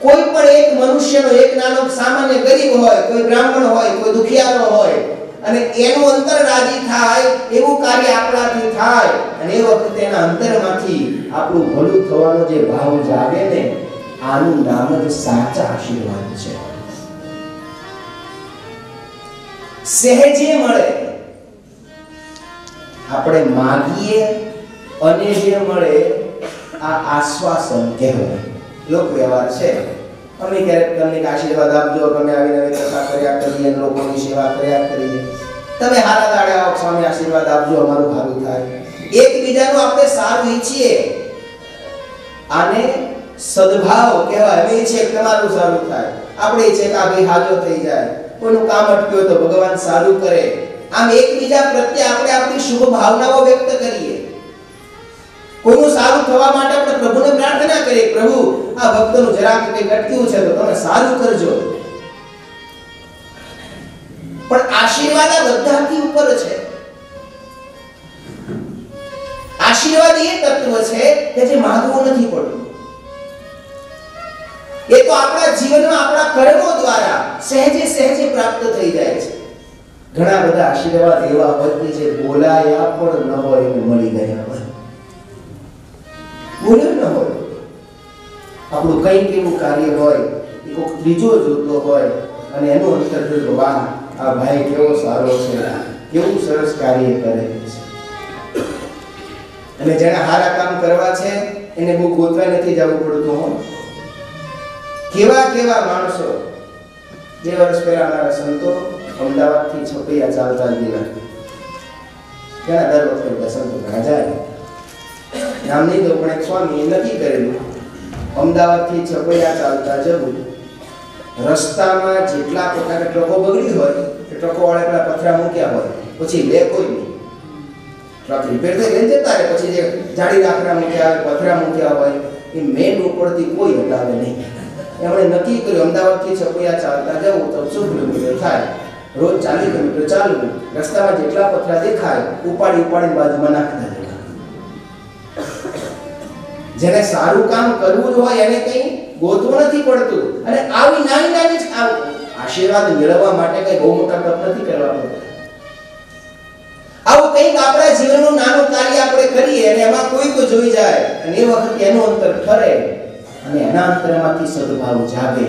કોઈ પણ એક મનુષ્યનો, એક નાનો સામાન્ય ગરીબ હોય, કોઈ બ્રાહ્મણ હોય, કોઈ દુખિયારો હોય અને એનું અંતર રાજી થાય, એવું કાર્ય આપણાથી થાય. અને એ વખતે એના અંતરમાંથી આપણું ભલું થવાનો જે ભાવ જાગે ને, આનું નામ જ સાચા આશીર્વાદ છે. સહેજે મળે. આપણે માગીએ, અને જે મળે, આ આશ્વાસન કહેવાય. લોક વ્યવહાર છે. અમે ક્યારેક તમને આશીર્વાદ આપજો તમે આવી નવી કથા કર્યા કરીએ લોકોની સેવા કર્યા કરીએ. તમે હારા દાડે આવો, સ્વામી આશીર્વાદ આપજો, અમારું સારું થાય. એકબીજાનું આપણે સારું ઈચ્છીએ આને સદભાવ કહેવાય. અમે ઈચ્છીએ કે તમારું સારું થાય. આપણે ઈચ્છીએ કે આ ભાઈ હાજો થઈ જાય. કોઈનું કામ અટક્યું તો ભગવાન સારું કરે. આમ એકબીજા પ્રત્યે આપણે આપણી શુભ ભાવનાઓ વ્યક્ત કરીએ. કોઈનું સારું થવા માટે આપણે પ્રભુને પ્રાર્થના કરીએ પ્રભુ, આ ભક્તનું જરાક કંઈક અટક્યું છે તો તમે સારું કરજો. પણ આશીર્વાદ આ બધાથી ઉપર છે. આશીર્વાદ એ તત્વ છે કે જે માંગવું નથી પડતું. એ તો આપણા જીવનમાં આપણા કર્મો દ્વારા સહેજે સહેજે પ્રાપ્ત થઈ જાય છે. ઘણા બધા આશીર્વાદ એવા હોય કે જે બોલાયા પણ ન હોય મળી ગયા હોય. બોલ્યો ન હોય. આપણું કંઈક એવું કાર્ય હોય, એ કોઈક બીજો જોતો હોય, અને એનું અંતર જોયું વાહ, આ ભાઈ કેવો સારો છે. કેવું સરસ કાર્ય કરે છે. અને જેને સારા કામ કરવા છે, એને બહુ ગોતવા નથી જવું પડતું, હો. કેવા કેવા માણસો, બે વર્ષ પહેલા અમારા સંતો અમદાવાદથી છપૈયા ચાલતા ગયા ત્યાં દર વખતે સંતો ઘણા જાય? નામ નહીં તો પણ એક સ્વામી નક્કી કરેલું અમદાવાદથી છપૈયા ચાલતા જવું। રસ્તામાં જેટલા પ્રકારે ટ્રકો બગડી હોય, એ ટ્રકો વાળા પેલા પથરા મૂક્યા હોય, પછી લે કોઈ નહીં. ટ્રક રિપેર થઈ લઈને જતા રહે, પછી જે જાડી રાખડા મૂક્યા હોય, પથરા મૂક્યા હોય, એ મેન ઉપરથી કોઈ હટાવે નહીં. એમણે નક્કી કર્યું, અમદાવાદથી છપૈયા ચાલતા જવું તો શું કિલોમીટર થાય? રોજ ચાલીસ કિલોમીટર ચાલવું. રસ્તામાં જેટલા પથરા દેખાય, ઉપાડી ઉપાડીને બાજુમાં નાખતા જેને સારું કામ કરવું જ હોય એને કંઈ ગોતવું નથી પડતું. અને આવી નાની નાની જ આ- આશીર્વાદ મેળવવા માટે કઈ બહુ મોટા તપ નથી કરવા પડતા આવું કંઈક આપણા જીવનનું નાનું કાર્ય આપણે કરીએ અને એમાં કોઈ તો જોઈ જાય. અને એ વખતે એનું અંતર ઠરે અને એના અંતરમાંથી સદભાવ જાગે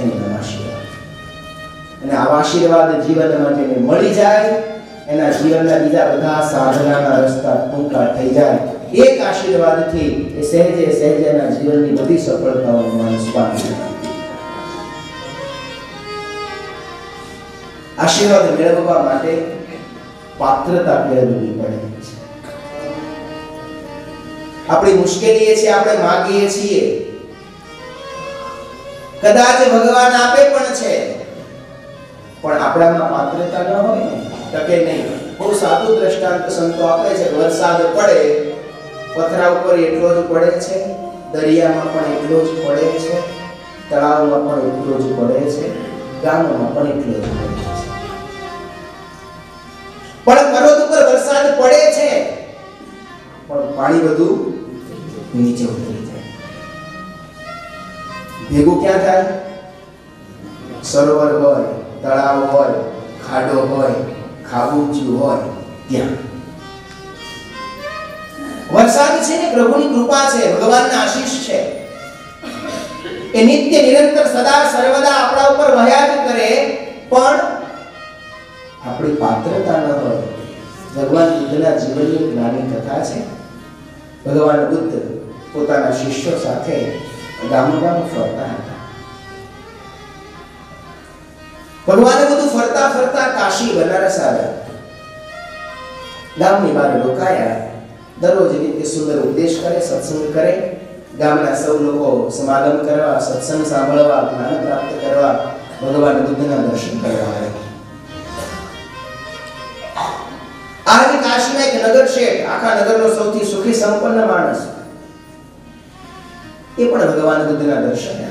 એની આશીર્વાદ. અને આવા આશીર્વાદ જીવનમાં જેને મળી જાય. એના જીવનના બીજા બધા સાધનાના રસ્તા ટૂંકા થઈ જાય. એક આશીર્વાદથી એ સહેજે સહેજે એના જીવનની બધી સફળતાઓનો માણસ પામી આશીર્વાદ મેળવવા માટે પાત્રતા મેળવવી પડે આપણી મુશ્કેલી એ છે, આપણે માંગીએ છીએ. કદાચ ભગવાન આપે પણ છે. પણ આપણામાં પાત્રતા ન હોય ને ટકે નહીં. બહુ સાદું દ્રષ્ટાંત સંતો આપે છે વરસાદ પડે પથરા ઉપર એટલો જ પડે છે, દરિયામાં પણ એટલો જ પડે છે, તળાવમાં પણ એટલો જ પડે છે, ગામોમાં પણ એટલો જ પડે છે. પણ પર્વત ઉપર વરસાદ પડે છે, પણ પાણી બધું નીચે ઉતરી જાય. ભેગું ક્યાં થાય? સરોવર હોય, તળાવ હોય, ખાડો હોય, ખાબોચિયું હોય, ત્યાં. વરસાદ છે ને પ્રભુની કૃપા છે, ભગવાનના આશીષ છે. એ નિત્ય નિરંતર સદા સર્વદા આપણા ઉપર વહ્યા જ કરે, પણ આપણી પાત્રતા ન હોય. ભગવાન બુદ્ધના જીવનની એક નાની કથા છે. ભગવાન બુદ્ધ પોતાના શિષ્યો સાથે ગામ ગામ ફરતા હતા. ભગવાને બધું ફરતા ફરતા કાશી, બનારસ આવ્યા. ગામની બહાર રોકાયા. દરરોજ રીતે સુંદર ઉપદેશ કરે, સત્સંગ કરે. ગામના સૌ લોકો સમાગમ કરવા, સત્સંગ સાંભળવા, જ્ઞાન પ્રાપ્ત કરવા, ભગવાન બુદ્ધના દર્શન કરવા આવે. આજે કાશીના એક નગર શેઠ આખા નગરનો સૌથી સુખી સંપન્ન માણસ. એ પણ ભગવાન બુદ્ધના દર્શને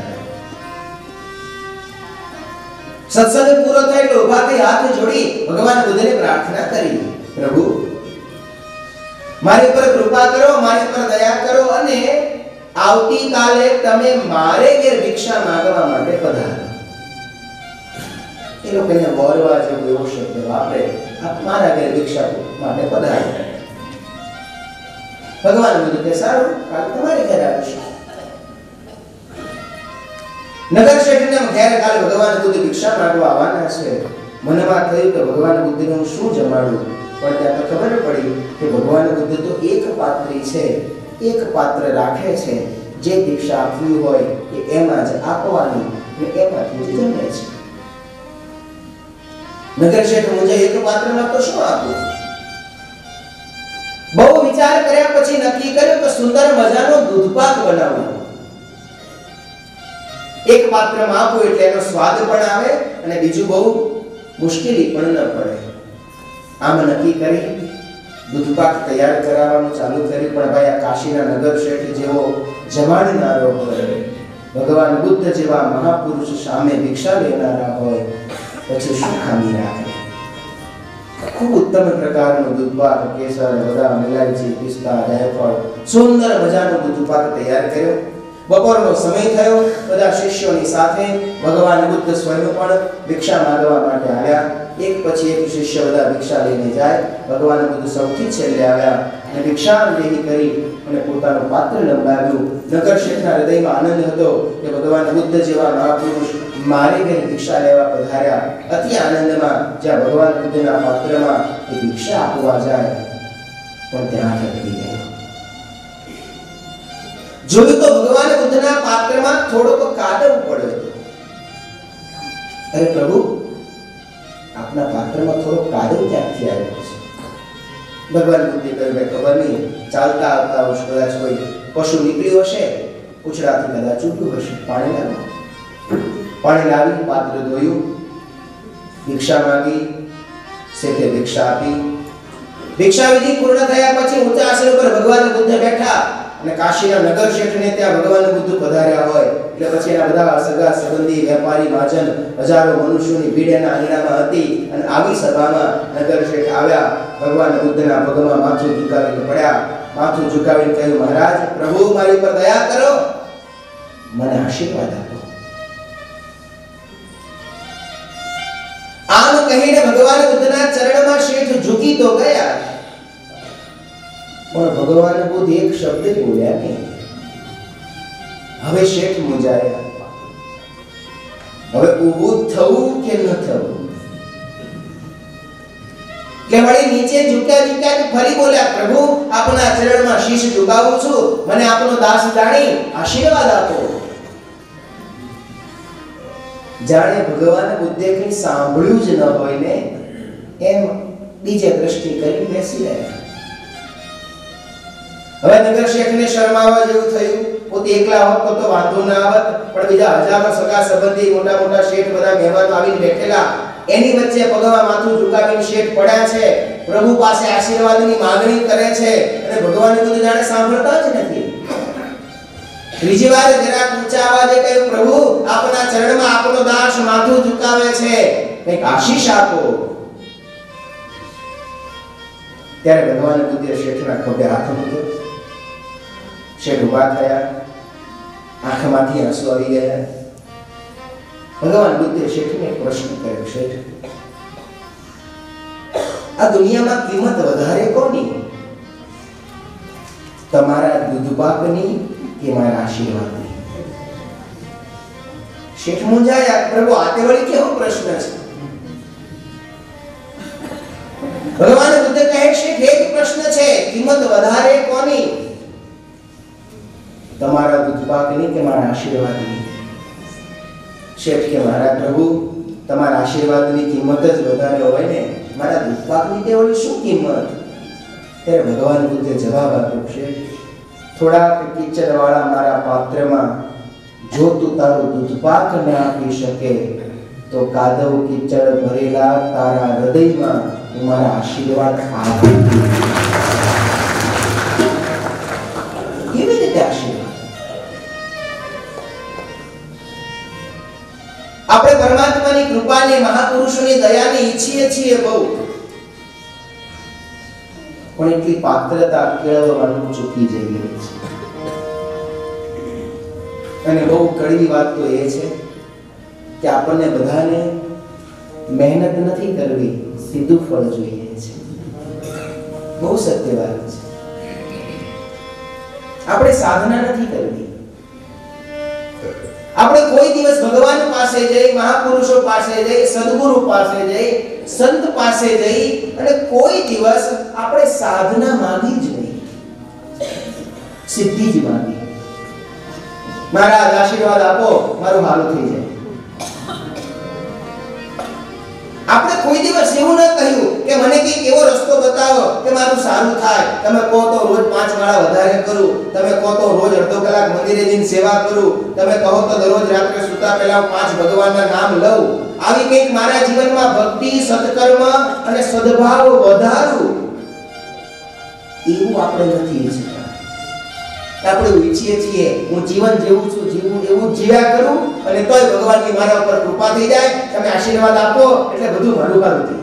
સત્સંગ પૂરો થાય ઊભા થઈ હાથ જોડી ભગવાન બુદ્ધને પ્રાર્થના કરી, પ્રભુ મારી પર કૃપા કરો, મારી પર દયા કરો અને આવતીકાલે તમે મારે ઘેર ભિક્ષા માંગવા માટે પધારો. એ લોકો એને જેવો એવો શબ્દ વાપરે મારા ઘેર ભિક્ષા માટે પધારો. ભગવાન બધું કે સારું, કાલ તમારે ઘરે આવીશું. નગર શેઠને ઘેર કાલે ભગવાન બુદ્ધ ભિક્ષા માંગવા આવવાના છે. મનમાં થયું કે ભગવાન બુદ્ધને હું શું જમાડું પણ ત્યાં તો ખબર પડી કે ભગવાન બુદ્ધ તો એક પાત્રી છે, એક પાત્ર રાખે છે. જે દીક્ષા આપવી હોય એ એમાં જ આપવાની અને એમાંથી જ જમે છે. નગર શેઠ મુજે એક પાત્રમાં તો શું આપવું બહુ વિચાર કર્યા પછી નક્કી કર્યું કે સુંદર મજાનો દૂધપાક બનાવવાનો એક પાત્રમાં આપો એટલે એનો સ્વાદ પણ આવે અને બીજું બહુ મુશ્કેલી પણ ન પડે. આમ નક્કી કરી દૂધપાક તૈયાર કરાવવાનું ચાલુ કર્યું. પણ ભાઈ, આ કાશીના નગર શેઠ જેવો જમાડનારો હોય, ભગવાન બુદ્ધ જેવા મહાપુરુષ સામે ભિક્ષા લેનારા હોય, પછી શું ખામી રાખે? ખૂબ ઉત્તમ પ્રકારનું દૂધપાક કેસર, બદામ ઇલાયચી પિસ્તા, જાયફળ, સુંદર મજાનો દૂધપાક તૈયાર કર્યો. બપોરનો સમય થયો. બધા શિષ્યોની સાથે ભગવાન બુદ્ધ સ્વયં પણ ભિક્ષા માંગવા માટે આવ્યા. એક પછી એક શિષ્ય બધા ભિક્ષા લઈને જાય. ભગવાન બધું સૌથી છેલ્લે આવ્યા અને ભિક્ષા લેહી કરી અને પોતાનું પાત્ર લંબાવ્યું. નગર શેઠના હૃદયમાં આનંદ હતો કે ભગવાન બુદ્ધ જેવા મહાપુરુષ મારે ઘરે ભિક્ષા લેવા પધાર્યા. અતિ આનંદમાં જ્યાં ભગવાન બુદ્ધના પાત્રમાં એ ભિક્ષા આપવા જાય. પણ ત્યાં અટકી ગયા. જોયું તો ભગવાન બુદ્ધના પાત્રમાં થોડોક કાદવ પડ્યો હતો. અરે પ્રભુ આપના પાત્રમાં થોડો કાદવ ક્યાંકથી આવ્યો છે ભગવાન બુદ્ધિ કહ્યું કે ખબર નહીં, ચાલતા આવતા વર્ષ કદાચ કોઈ પશુ નીકળ્યું હશે ઉછળાથી કદાચ ચૂક્યું હશે. પાણી લાવ્યું પાણી લાવી, પાત્ર ધોયું, ભિક્ષા માંગી, શેઠે ભિક્ષા આપી. ભિક્ષા વિધિ પૂર્ણ થયા પછી ઊંચા આસન ઉપર ભગવાન બુદ્ધ બેઠા. અને કાશીના નગર શેઠને ત્યાં ભગવાન બુદ્ધ પધાર્યા હોય, એટલે પછી એના બધા સગા સંબંધી, વેપારી, મહાજન હજારો મનુષ્યોની ભીડ એના આંગણામાં હતી અને આવી સભામાં નગર શેઠ આવ્યા. ભગવાન બુદ્ધના પગમાં માથું ઝુકાવીને પડ્યા. માથું ઝુકાવીને કહ્યું, મહારાજ, પ્રભુ મારી પર દયા કરો. મને આશીર્વાદ આપો. આમ કહીને ભગવાન બુદ્ધના ચરણમાં શેઠ ઝૂકી તો ગયા. પણ ભગવાન બુદ્ધ એક શબ્દ બોલ્યા નહીં. હવે શેઠ મુંજાયા હવે ઊભું થવું કે ન થવું? એટલે વળી નીચે ઝુક્યા ઝુક્યા ફરી બોલ્યા, પ્રભુ, આપના ચરણમાં શીશ ઝુકાવું છું. મને આપનો દાસ જાણી આશીર્વાદ આપો. જાણે ભગવાન બુદ્ધે કંઈ સાંભળ્યું જ ન હોય ને, એમ બીજે દ્રષ્ટિ કરી બેસી રહ્યા. હવે નગર શેઠને શરમાવા જેવું થયું. પોતે એકલા હોત તો વાંધો ના આવત. પણ બીજા હજારો સગા સંબંધી મોટા મોટા શેઠ બધા મહેમાનો આવીને બેઠેલા. એની વચ્ચે પગમાં માથું ઝુકાવીને શેઠ પડ્યા છે. પ્રભુ પાસે આશીર્વાદની માંગણી કરે છે. અને ભગવાન બધું જાણે સાંભળતા જ નથી. ત્રીજી વાર જરાક ઊંચા અવાજે કહ્યું, પ્રભુ, આપના ચરણમાં આપનો દાસ માથું ઝુકાવે છે. કંઈક આશીષ આપો. ત્યારે ભગવાન બુદ્ધે શેઠના ખભે હાથ મૂક્યો. શેઠ ઊભા થયા આંખમાંથી આંસુ આવી ગયા ભગવાન બુદ્ધે શેઠને પ્રશ્ન કર્યો શેઠ આ દુનિયામાં કિંમત વધારે કોની તમારા દૂધપાકની કે મારા આશીર્વાદની શેઠ મુંજાયા પ્રભુ આતે વળી કેવો પ્રશ્ન છે ભગવાન બુદ્ધ કહે છે એક પ્રશ્ન છે કિંમત વધારે કોની તમારા દૂધપાકની કે મારા આશીર્વાદની? શેઠ કે મારા પ્રભુ, તમારા આશીર્વાદની કિંમત જ વધારે હોય ને? મારા દૂધપાકની તે ઓલી શું કિંમત? ત્યારે ભગવાન બુદ્ધે જવાબ આપ્યો છે થોડા કીચડવાળા મારા પાત્રમાં જો તું તારું દૂધપાક ન આપી શકે, તો કાદવ કીચડ ભરેલા તારા હૃદયમાં હું મારા આશીર્વાદ આપી પરમાત્માની મહાપુરુષોની દયાને ઈચ્છીએ છીએ બહુ. પણ એટલી પાત્રતા કેળવવાનું ચૂકી જઈએ. છે અને બહુ કડવી વાત તો એ છે કે આપણને બધાને મહેનત નથી કરવી, સીધું ફળ જોઈએ છે. બહુ સત્ય વાત છે. આપણે સાધના નથી કરવી. આપણે કોઈ દિવસ ભગવાન પાસે જઈ, મહાપુરુષો પાસે જઈ, સદગુરુ પાસે જઈ, સંત પાસે જઈ અને કોઈ દિવસ આપણે સાધના માંગી જ નહીં. સિદ્ધિ જ માંગી. મારા આશીર્વાદ આપો, મારું હાલું થઈ જાય. આપણે કોઈ દિવસ એવું ન કહ્યું કે મને કંઈક એવો રસ્તો બતાવો કે મારું સારું થાય. તમે કહો તો રોજ પાંચ માળા વધારે કરું. તમે કહો તો રોજ અડધો કલાક મંદિરે જઈને સેવા કરું. તમે કહો તો દરરોજ રાત્રે સૂતા પહેલા પાંચ ભગવાનના નામ લઉં. આવી કંઈક મારા જીવનમાં ભક્તિ, સત્કર્મ અને સદભાવ વધારું. એવું આપણે નથી ઈચ્છતા. આપણે ઈચ્છીએ છીએ, હું જીવન જેવું છું જીવું એવું જીવ્યા કરું, અને તોય ભગવાનની મારા ઉપર કૃપા થઈ જાય, તમે આશીર્વાદ આપો, એટલે બધું મારું મારું